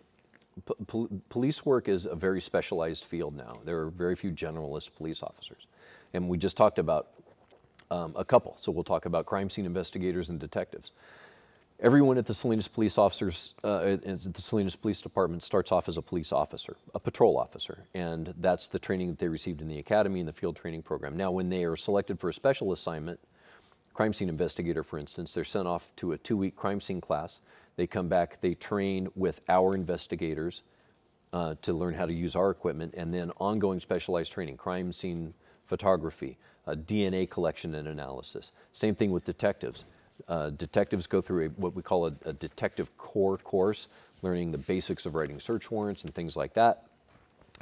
police work is a very specialized field now. There are very few generalist police officers. And we just talked about um, a couple. So we'll talk about crime scene investigators and detectives. Everyone at the Salinas Police Officers, uh, at the Salinas Police Department starts off as a police officer, a patrol officer, and that's the training that they received in the academy and the field training program. Now, when they are selected for a special assignment, crime scene investigator, for instance, they're sent off to a two-week crime scene class. They come back, they train with our investigators uh, to learn how to use our equipment, and then ongoing specialized training, crime scene photography, uh, DNA collection and analysis. Same thing with detectives. Uh, detectives go through a, what we call a, a, detective core course, learning the basics of writing search warrants and things like that.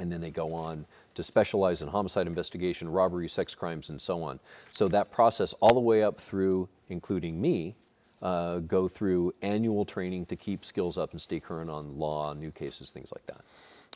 And then they go on to specialize in homicide investigation, robbery, sex crimes, and so on. So that process, all the way up through, including me, uh, go through annual training to keep skills up and stay current on law, new cases, things like that.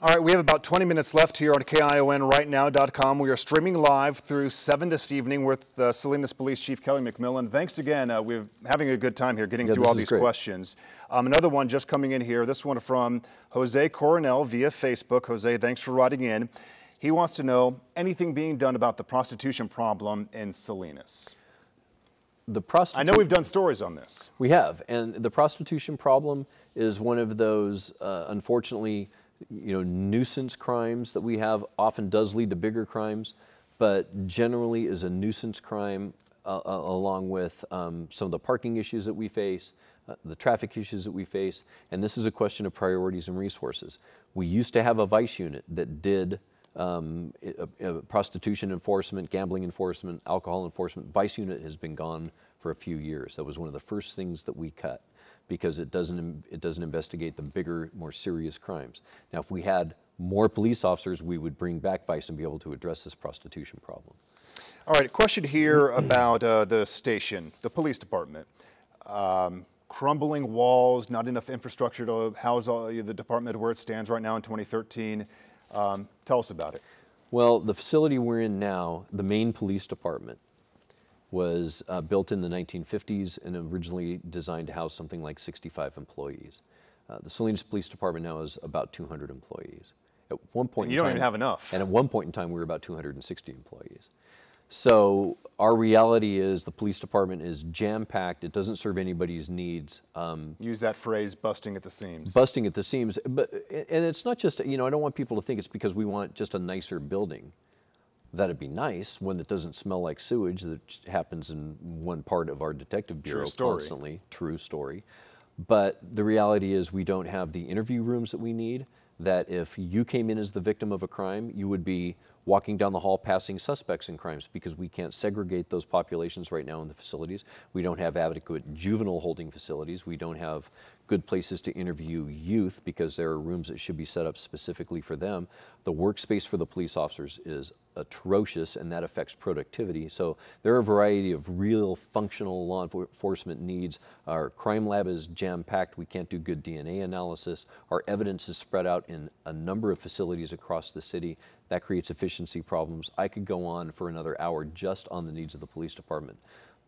All right, we have about 20 minutes left here on KIONRightNow.com. We are streaming live through 7 this evening with uh, Salinas Police Chief Kelly McMillin. Thanks again. Uh, we're having a good time here getting yeah, through all these great. questions. Um, another one just coming in here. This one from Jose Coronel via Facebook. Jose, thanks for writing in. He wants to know anything being done about the prostitution problem in Salinas. The prostitution. I know we've done stories on this. We have, and the prostitution problem is one of those, uh, unfortunately, you know, nuisance crimes that we have often does lead to bigger crimes, but generally is a nuisance crime uh, along with um, some of the parking issues that we face, uh, the traffic issues that we face, and this is a question of priorities and resources. We used to have a vice unit that did um, prostitution enforcement, gambling enforcement, alcohol enforcement. Vice unit has been gone for a few years. That was one of the first things that we cut because it doesn't it doesn't investigate the bigger, more serious crimes. Now, if we had more police officers, we would bring back vice and be able to address this prostitution problem. All right, a question here about uh, the station, the police department. Um, crumbling walls, not enough infrastructure to house all, the department where it stands right now in 2013. Um, tell us about it. Well, the facility we're in now, the main police department, was uh, built in the 1950s and originally designed to house something like 65 employees. Uh, the Salinas Police Department now is about 200 employees. At one point, and you don't time, even have enough. And at one point in time, we were about 260 employees. So our reality is the police department is jam-packed. It doesn't serve anybody's needs. Um, Use that phrase, busting at the seams. Busting at the seams. But and it's not just you know I don't want people to think it's because we want just a nicer building. That'd be nice, one that doesn't smell like sewage that happens in one part of our detective bureau True constantly. True story. But the reality is we don't have the interview rooms that we need that if you came in as the victim of a crime, you would be walking down the hall passing suspects in crimes because we can't segregate those populations right now in the facilities. We don't have adequate juvenile holding facilities. We don't have good places to interview youth because there are rooms that should be set up specifically for them. The workspace for the police officers is atrocious and that affects productivity. So there are a variety of real functional law enforcement needs. Our crime lab is jam packed. We can't do good DNA analysis. Our evidence is spread out in a number of facilities across the city. That creates efficiency problems. I could go on for another hour just on the needs of the police department.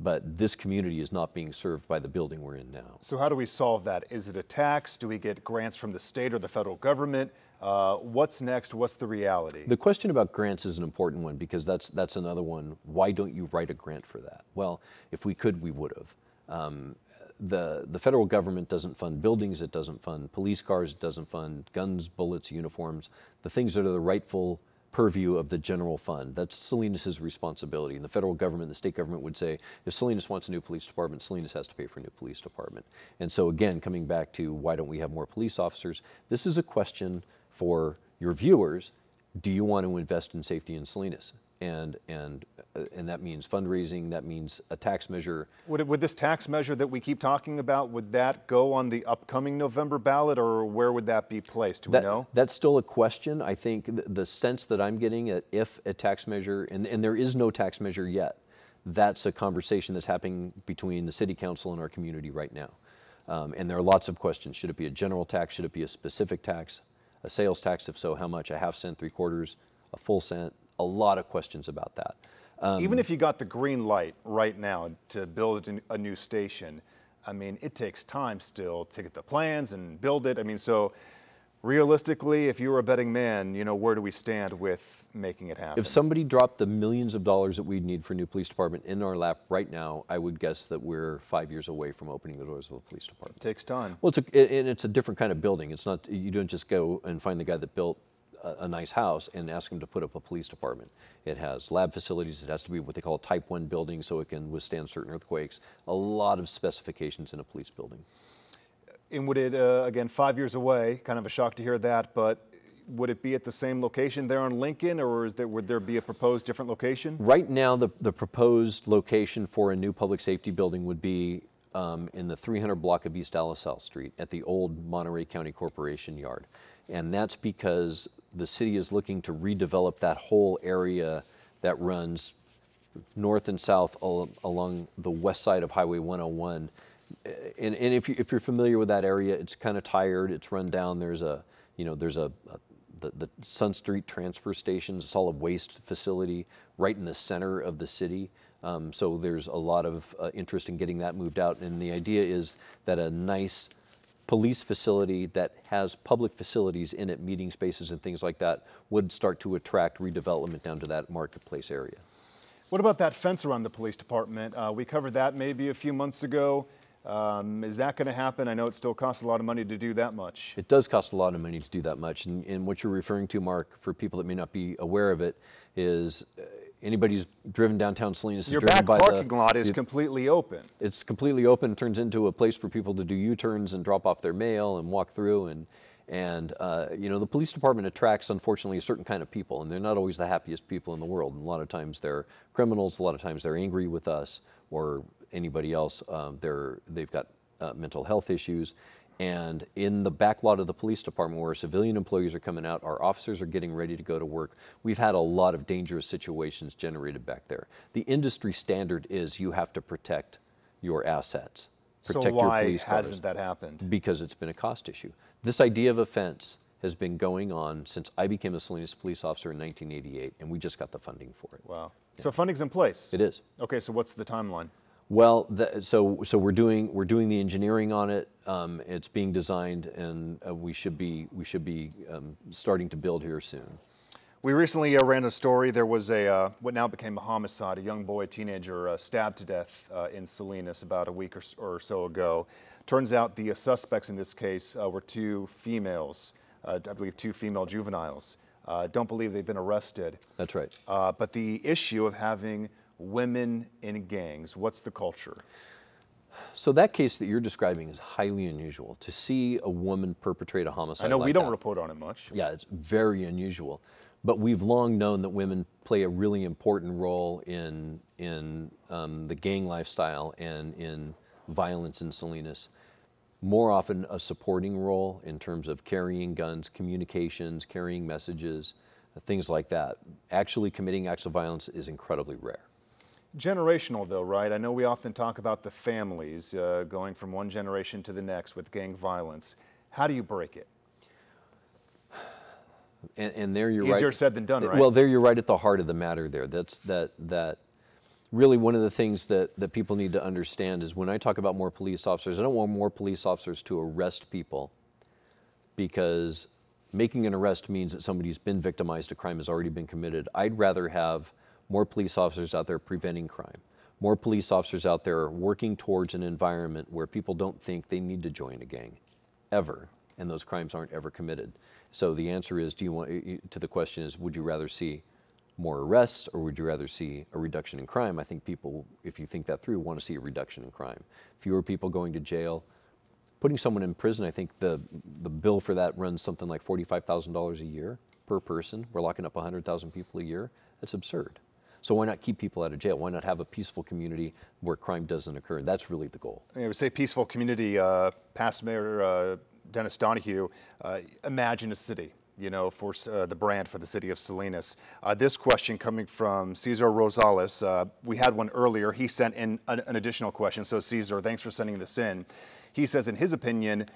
But this community is not being served by the building we're in now. So how do we solve that? Is it a tax? Do we get grants from the state or the federal government? Uh, what's next? What's the reality? The question about grants is an important one because that's that's another one. Why don't you write a grant for that? Well, if we could, we would have. Um, the the federal government doesn't fund buildings. It doesn't fund police cars. It doesn't fund guns, bullets, uniforms. The things that are the rightful purview of the general fund. That's Salinas' responsibility. And the federal government, the state government would say, if Salinas wants a new police department, Salinas has to pay for a new police department. And so again, coming back to why don't we have more police officers, this is a question for your viewers. Do you want to invest in safety in Salinas? And and uh, and that means fundraising. That means a tax measure. Would, it, would this tax measure that we keep talking about would that go on the upcoming November ballot, or where would that be placed? Do that, we know? That's still a question. I think the, the sense that I'm getting that if a tax measure, and, and there is no tax measure yet, that's a conversation that's happening between the city council and our community right now. Um, and there are lots of questions. Should it be a general tax? Should it be a specific tax? A sales tax? If so, how much? A half cent, three quarters, a full cent? A lot of questions about that. Um, Even if you got the green light right now to build a new station, I mean, it takes time still to get the plans and build it. I mean, so realistically, if you were a betting man, you know, where do we stand with making it happen? If somebody dropped the millions of dollars that we'd need for a new police department in our lap right now, I would guess that we're five years away from opening the doors of a police department. It takes time. Well, it's a, it, it's a different kind of building. It's not, you don't just go and find the guy that built a, a, nice house and ask them to put up a police department. It has lab facilities. It has to be what they call a type 1 building so it can withstand certain earthquakes. A lot of specifications in a police building. And would it, uh, again, five years away, kind of a shock to hear that, but would it be at the same location there on Lincoln, or is there, would there be a proposed different location? Right now, the, the proposed location for a new public safety building would be um, in the 300 block of East South Street at the old Monterey County Corporation yard. And that's because the city is looking to redevelop that whole area that runs north and south al along the west side of Highway 101. And, and if, you, if you're familiar with that area, it's kind of tired, it's run down. There's a, you know, there's a, a the, the Sun Street transfer station, solid waste facility right in the center of the city. Um, so there's a lot of uh, interest in getting that moved out. And the idea is that a nice police facility that has public facilities in it, meeting spaces and things like that, would start to attract redevelopment down to that marketplace area. What about that fence around the police department? Uh, we covered that maybe a few months ago. Um, is that going to happen? I know it still costs a lot of money to do that much. It does cost a lot of money to do that much. And, and what you're referring to, Mark, for people that may not be aware of it, is uh, anybody who's driven downtown Salinas Your is driven back parking lot is the- completely open. it's completely open, turns into a place for people to do U-turns and drop off their mail and walk through. And, and uh, you know, the police department attracts, unfortunately, a certain kind of people, and they're not always the happiest people in the world. And a lot of times they're criminals. A lot of times they're angry with us or anybody else. Um, they're, they've got uh, mental health issues. And in the back lot of the police department, where civilian employees are coming out, our officers are getting ready to go to work. We've had a lot of dangerous situations generated back there. The industry standard is you have to protect your assets, protect so your police cars hasn't that happened? because it's been a cost issue. This idea of a fence has been going on since I became a Salinas police officer in 1988, and we just got the funding for it. Wow. So funding's in place. It is. Okay, so what's the timeline? Well, the, so so we're doing we're doing the engineering on it. Um, it's being designed, and uh, we should be we should be um, starting to build here soon. We recently uh, ran a story. There was a uh, what now became a homicide. A young boy, a teenager, uh, stabbed to death uh, in Salinas about a week or, or so ago. Turns out the uh, suspects in this case uh, were two females. Uh, I believe two female juveniles. Uh, don't believe they've been arrested. That's right. Uh, but the issue of having women in gangs. What's the culture? So that case that you're describing is highly unusual. To see a woman perpetrate a homicide. I know like we don't that- report on it much. Yeah, it's very unusual. But we've long known that women play a really important role in, in um, the gang lifestyle and in violence in Salinas. More often, a supporting role in terms of carrying guns, communications, carrying messages, things like that. Actually committing acts of violence is incredibly rare. Generational, though, right? I know we often talk about the families uh, going from one generation to the next with gang violence. How do you break it? And, and there you're right. Easier said than done, right? Well, there you're right at the heart of the matter. There, that's that that. Really, one of the things that, that people need to understand is when I talk about more police officers, I don't want more police officers to arrest people because making an arrest means that somebody's been victimized, a crime has already been committed. I'd rather have more police officers out there preventing crime, more police officers out there working towards an environment where people don't think they need to join a gang ever, and those crimes aren't ever committed. So the answer is, do you want to the question is, would you rather see more arrests or would you rather see a reduction in crime? I think people, if you think that through, want to see a reduction in crime. Fewer people going to jail. Putting someone in prison, I think the, the bill for that runs something like $45,000 a year per person. We're locking up 100,000 people a year. That's absurd. So why not keep people out of jail? Why not have a peaceful community where crime doesn't occur? That's really the goal. I would say peaceful community. Uh, past Mayor uh, Dennis Donohue, uh, imagine a city. You know, for uh, the brand for the city of Salinas. Uh, this question coming from Cesar Rosales. Uh, we had one earlier. He sent in an, an additional question. So, Cesar, thanks for sending this in. He says, in his opinion,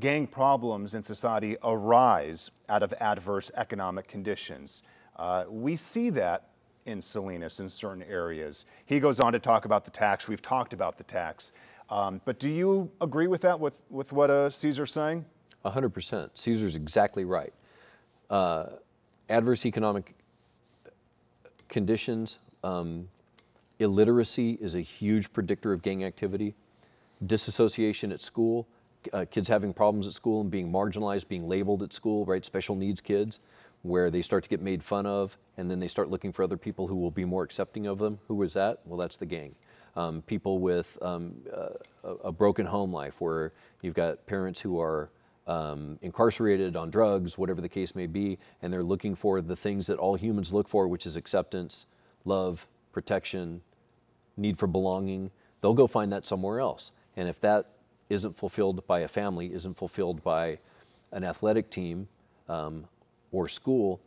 gang problems in society arise out of adverse economic conditions. Uh, we see that in Salinas in certain areas. He goes on to talk about the tax. We've talked about the tax. Um, but do you agree with that, with, with what uh, Cesar's saying? 100%. Cesar's exactly right. Uh, adverse economic conditions, um, illiteracy is a huge predictor of gang activity. Disassociation at school, uh, kids having problems at school and being marginalized, being labeled at school, right? Special needs kids, where they start to get made fun of, and then they start looking for other people who will be more accepting of them. Who is that? Well, that's the gang. Um, people with um, a, a broken home life, where you've got parents who are um, incarcerated on drugs, whatever the case may be, and they're looking for the things that all humans look for, which is acceptance, love, protection, need for belonging. They'll go find that somewhere else. And if that isn't fulfilled by a family, isn't fulfilled by an athletic team um, or school,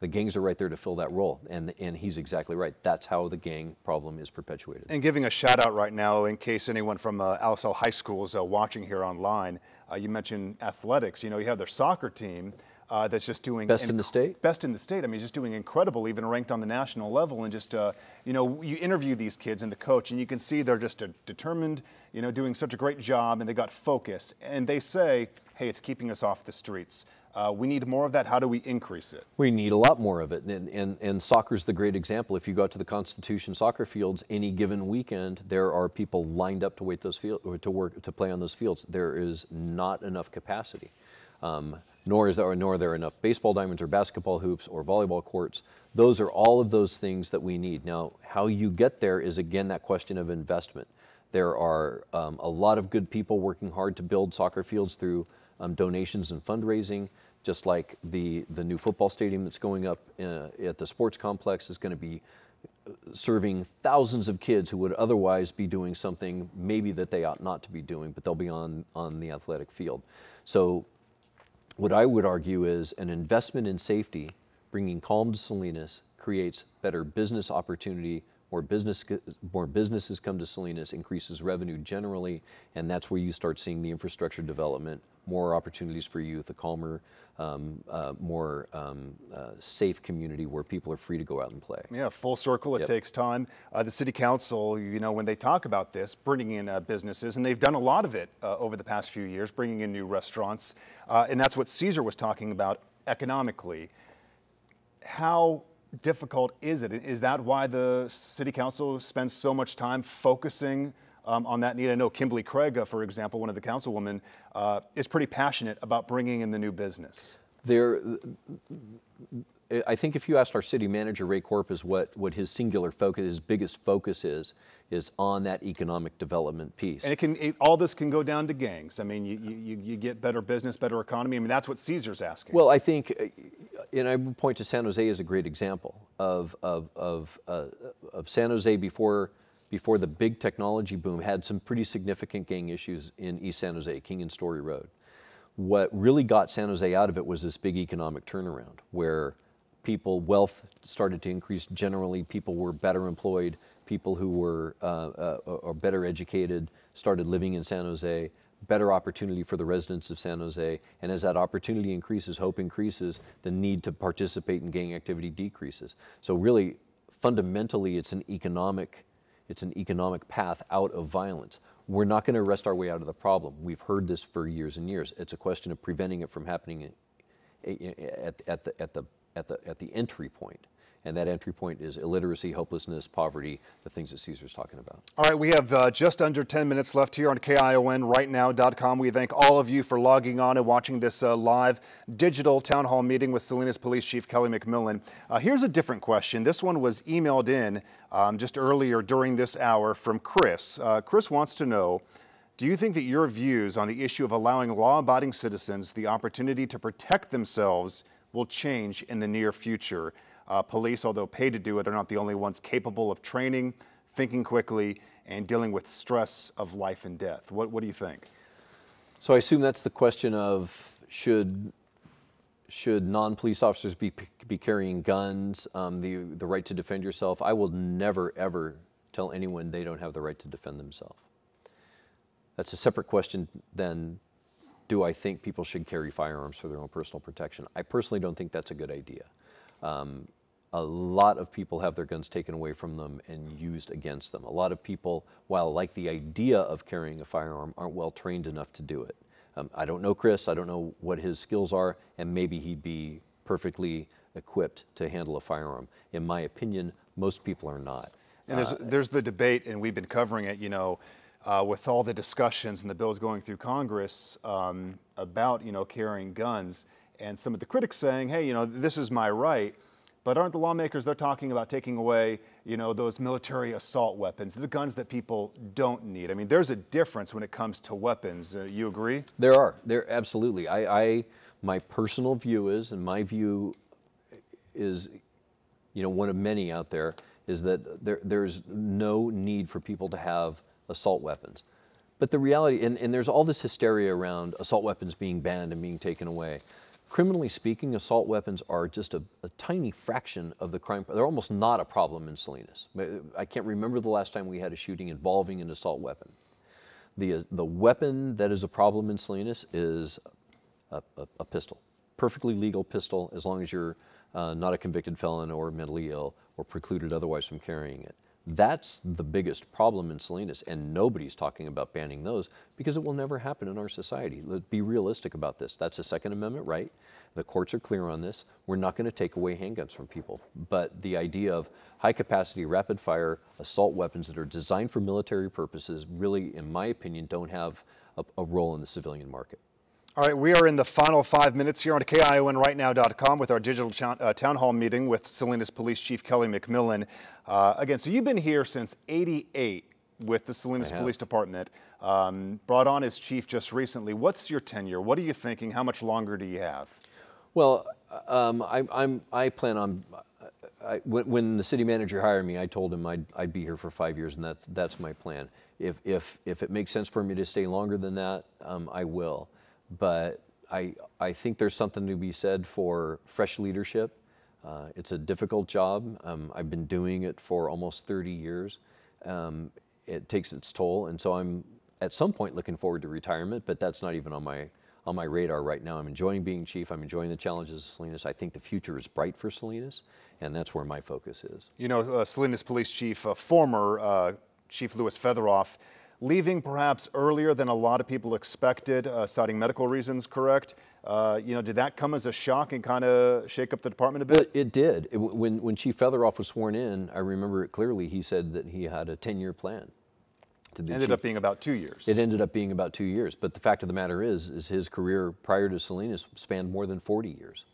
the gangs are right there to fill that role. And, and he's exactly right. That's how the gang problem is perpetuated. And giving a shout out right now, in case anyone from uh, High School is uh, watching here online, uh, you mentioned athletics. You know, you have their soccer team uh, that's just doing Best in the state? Best in the state. I mean, just doing incredible, even ranked on the national level. And just, uh, you know, you interview these kids and the coach, and you can see they're just uh, determined, you know, doing such a great job, and they got focus. And they say, hey, it's keeping us off the streets. Uh, we need more of that. How do we increase it? We need a lot more of it. And, and, and the great example. If you go out to the Constitution soccer fields any given weekend, there are people lined up to wait those field, or to work to play on those fields. There is not enough capacity. Um, nor is there, nor are there enough baseball diamonds or basketball hoops or volleyball courts. Those are all of those things that we need. Now, how you get there is again that question of investment. There are um, a lot of good people working hard to build soccer fields through um, donations and fundraising, just like the, the new football stadium that's going up uh, at the sports complex is going to be uh, serving thousands of kids who would otherwise be doing something maybe that they ought not to be doing, but they'll be on, on the athletic field. So what I would argue is an investment in safety, bringing calm to Salinas, creates better business opportunity more business, more businesses come to Salinas, increases revenue generally, and that's where you start seeing the infrastructure development, more opportunities for youth, a calmer, um, uh, more um, uh, safe community where people are free to go out and play. Yeah, full circle. It yep. takes time. Uh, the city council, you know, when they talk about this, bringing in uh, businesses, and they've done a lot of it uh, over the past few years, bringing in new restaurants, uh, and that's what Cesar was talking about economically. How difficult is it? Is that why the city council spends so much time focusing um, on that need? I know Kimberly Craig, uh, for example, one of the councilwomen, uh, is pretty passionate about bringing in the new business. There, I think if you asked our city manager, Ray Corpuz, what, what his singular focus, his biggest focus is, is on that economic development piece. And it can, it, all this can go down to gangs. I mean, you, you, you get better business, better economy. I mean, that's what Cesar's asking. Well, I think, uh, and I would point to San Jose as a great example of, of, of, uh, of San Jose before, before the big technology boom had some pretty significant gang issues in East San Jose, King and Story Road. What really got San Jose out of it was this big economic turnaround where people, wealth started to increase generally, people were better employed, people who were uh, uh, or better educated started living in San Jose, better opportunity for the residents of San Jose, and as that opportunity increases, hope increases, the need to participate in gang activity decreases. So really, fundamentally, it's an economic, it's an economic path out of violence. We're not going to arrest our way out of the problem. We've heard this for years and years. It's a question of preventing it from happening at, at, the, at, the, at, the, at the entry point and that entry point is illiteracy, hopelessness, poverty, the things that Cesar's talking about. All right, we have uh, just under 10 minutes left here on KIONrightnow.com. We thank all of you for logging on and watching this uh, live digital town hall meeting with Salinas Police Chief Kelly McMillin. Uh, here's a different question. This one was emailed in um, just earlier during this hour from Chris. Uh, Chris wants to know, do you think that your views on the issue of allowing law-abiding citizens the opportunity to protect themselves will change in the near future? Uh, police, although paid to do it, are not the only ones capable of training, thinking quickly, and dealing with stress of life and death. What, what do you think? So I assume that's the question of should should non-police officers be be carrying guns, um, the the right to defend yourself? I will never ever tell anyone they don't have the right to defend themselves. That's a separate question than do I think people should carry firearms for their own personal protection? I personally don't think that's a good idea. Um, a lot of people have their guns taken away from them and used against them. A lot of people, while like the idea of carrying a firearm, aren't well trained enough to do it. Um, I don't know Chris, I don't know what his skills are, and maybe he'd be perfectly equipped to handle a firearm. In my opinion, most people are not. And there's, uh, there's the debate, and we've been covering it, you know, uh, with all the discussions and the bills going through Congress um, about, you know, carrying guns, and some of the critics saying, hey, you know, this is my right. But aren't the lawmakers, they're talking about taking away, you know, those military assault weapons, the guns that people don't need. I mean, there's a difference when it comes to weapons. Uh, you agree? There are. There absolutely. I, I, my personal view is, and my view is, you know, one of many out there, is that there, there's no need for people to have assault weapons. But the reality, and, and there's all this hysteria around assault weapons being banned and being taken away. Criminally speaking, assault weapons are just a, a, tiny fraction of the crime. They're almost not a problem in Salinas. I can't remember the last time we had a shooting involving an assault weapon. The, uh, the weapon that is a problem in Salinas is a, a, a pistol, perfectly legal pistol as long as you're uh, not a convicted felon or mentally ill or precluded otherwise from carrying it. That's the biggest problem in Salinas, and nobody's talking about banning those because it will never happen in our society. Let's be realistic about this. That's a Second Amendment right. The courts are clear on this. We're not going to take away handguns from people. But the idea of high capacity, rapid fire assault weapons that are designed for military purposes really, in my opinion, don't have a, a role in the civilian market. All right, we are in the final five minutes here on KIONRightNow.com with our digital town, uh, town hall meeting with Salinas Police Chief Kelly McMillin. Uh, again, so you've been here since 88 with the Salinas Police Department, um, brought on as chief just recently. What's your tenure? What are you thinking? How much longer do you have? Well, um, I, I'm, I plan on, I, when, when the city manager hired me, I told him I'd, I'd be here for five years, and that's, that's my plan. If, if, if it makes sense for me to stay longer than that, um, I will. But I, I think there's something to be said for fresh leadership. Uh, it's a difficult job. Um, I've been doing it for almost 30 years. Um, it takes its toll, and so I'm at some point looking forward to retirement, but that's not even on my on my radar right now. I'm enjoying being chief. I'm enjoying the challenges of Salinas. I think the future is bright for Salinas, and that's where my focus is. You know, uh, Salinas Police Chief, uh, former uh, Chief Louis Fetherolf, leaving perhaps earlier than a lot of people expected, uh, citing medical reasons, correct? Uh, you know, did that come as a shock and kind of shake up the department a bit? Well, it did. It, when, when Chief Fetherolf was sworn in, I remember it clearly. He said that he had a 10 year plan. To be ended chief. up being about two years. It ended up being about two years. But the fact of the matter is, is his career prior to Salinas spanned more than 40 years.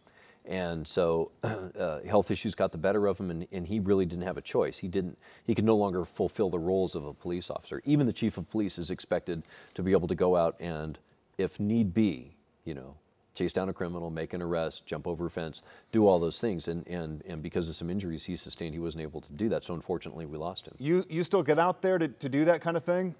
And so uh, health issues got the better of him, and, and, he really didn't have a choice. He didn't. He could no longer fulfill the roles of a police officer. Even the chief of police is expected to be able to go out and, if need be, you know, chase down a criminal, make an arrest, jump over a fence, do all those things. And, and, and because of some injuries he sustained, he wasn't able to do that. So unfortunately, we lost him. You, you still get out there to, to do that kind of thing?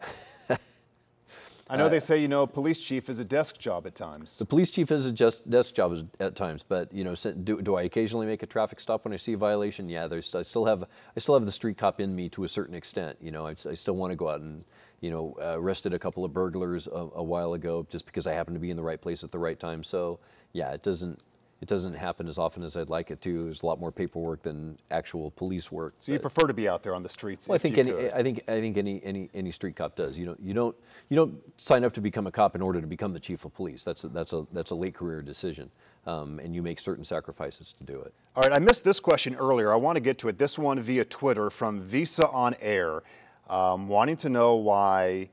I know uh, they say, you know, police chief is a desk job at times. The police chief is a just desk job at times, but you know, do, do I occasionally make a traffic stop when I see a violation? Yeah, there's, I still have I still have the street cop in me to a certain extent. You know, I, I still want to go out and you know uh, arrested a couple of burglars a, a while ago just because I happened to be in the right place at the right time. So yeah, it doesn't it doesn't happen as often as I'd like it to. There's a lot more paperwork than actual police work. So you prefer to be out there on the streets? Well, I think any, I think I think any any any street cop does. You know, you don't you don't sign up to become a cop in order to become the chief of police. That's a, that's a that's a late career decision, um, and you make certain sacrifices to do it. All right, I missed this question earlier. I want to get to it. This one via Twitter from Visa on Air, um, wanting to know why,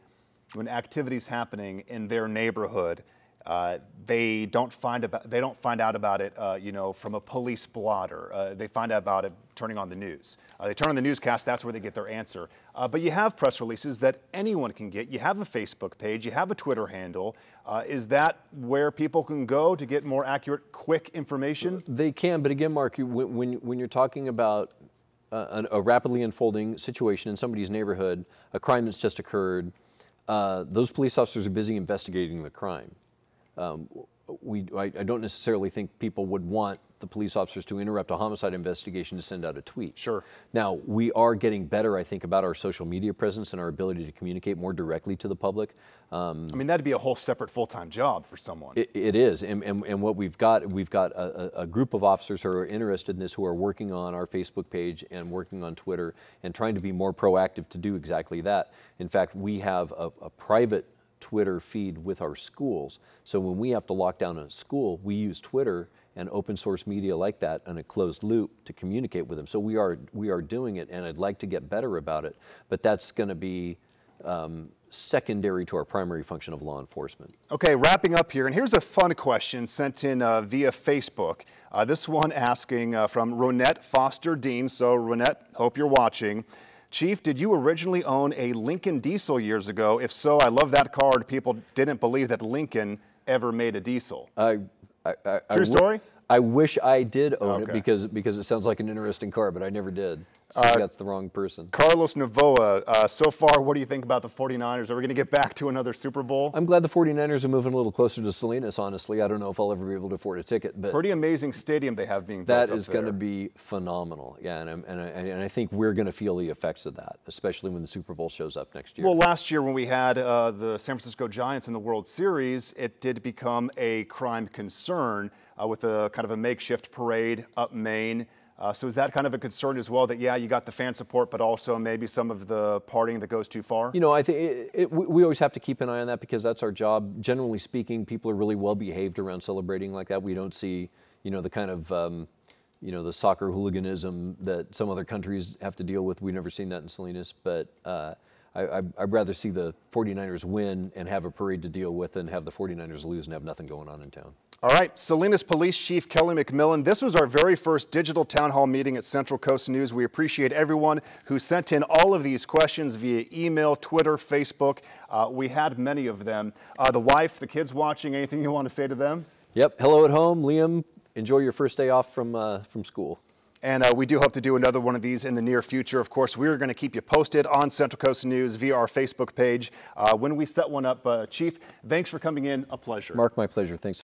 when activities happening in their neighborhood uh, they don't find about they don't find out about it, uh, you know, from a police blotter. Uh, they find out about it turning on the news. Uh, they turn on the newscast. That's where they get their answer. Uh, but you have press releases that anyone can get. You have a Facebook page. You have a Twitter handle. is that where people can go to get more accurate, quick information? They can, but again, Mark, when when, when you're talking about a, a rapidly unfolding situation in somebody's neighborhood, a crime that's just occurred. those police officers are busy investigating the crime um, we, I, I, don't necessarily think people would want the police officers to interrupt a homicide investigation to send out a tweet. Sure. Now, we are getting better, I think, about our social media presence and our ability to communicate more directly to the public. Um, I mean, that'd be a whole separate full-time job for someone. it, it is, and, and, and, what we've got, we've got a, a, group of officers who are interested in this, who are working on our Facebook page and working on Twitter and trying to be more proactive to do exactly that. In fact, we have a, a private Twitter feed with our schools. So when we have to lock down a school, we use Twitter and open source media like that in a closed loop to communicate with them. So we are we are doing it, and I'd like to get better about it. But that's going to be um, secondary to our primary function of law enforcement. Okay, wrapping up here, and here's a fun question sent in uh, via Facebook. Uh, this one asking uh, from Ronette Foster Dean. So Ronette, hope you're watching. Chief, did you originally own a Lincoln diesel years ago? If so, I love that card. People didn't believe that Lincoln ever made a diesel. I, I, I, True story? I wish I did own okay. it because because it sounds like an interesting car, but I never did. So uh, that's the wrong person. Carlos Navoa, uh, so far, what do you think about the 49ers? Are we going to get back to another Super Bowl? I'm glad the 49ers are moving a little closer to Salinas, honestly. I don't know if I'll ever be able to afford a ticket. but Pretty amazing stadium they have being built That is going to be phenomenal. Yeah, and, and, I, and I think we're going to feel the effects of that, especially when the Super Bowl shows up next year. Well, last year when we had uh, the San Francisco Giants in the World Series, it did become a crime concern uh, with a kind of a makeshift parade up Main. Uh, so is that kind of a concern as well that, yeah, you got the fan support, but also maybe some of the partying that goes too far? You know, I think we always have to keep an eye on that because that's our job. Generally speaking, people are really well behaved around celebrating like that. We don't see, you know, the kind of, um, you know, the soccer hooliganism that some other countries have to deal with. We've never seen that in Salinas. But uh, I, I'd rather see the 49ers win and have a parade to deal with than have the 49ers lose and have nothing going on in town. All right, Salinas Police Chief Kelly McMillin. This was our very first digital town hall meeting at Central Coast News. We appreciate everyone who sent in all of these questions via email, Twitter, Facebook. Uh, we had many of them. Uh, the wife, the kids watching, anything you want to say to them? Yep. Hello at home, Liam. Enjoy your first day off from uh, from school. And uh, we do hope to do another one of these in the near future. Of course, we're going to keep you posted on Central Coast News via our Facebook page uh, when we set one up. Uh, Chief, thanks for coming in. A pleasure. Mark, my pleasure. Thanks.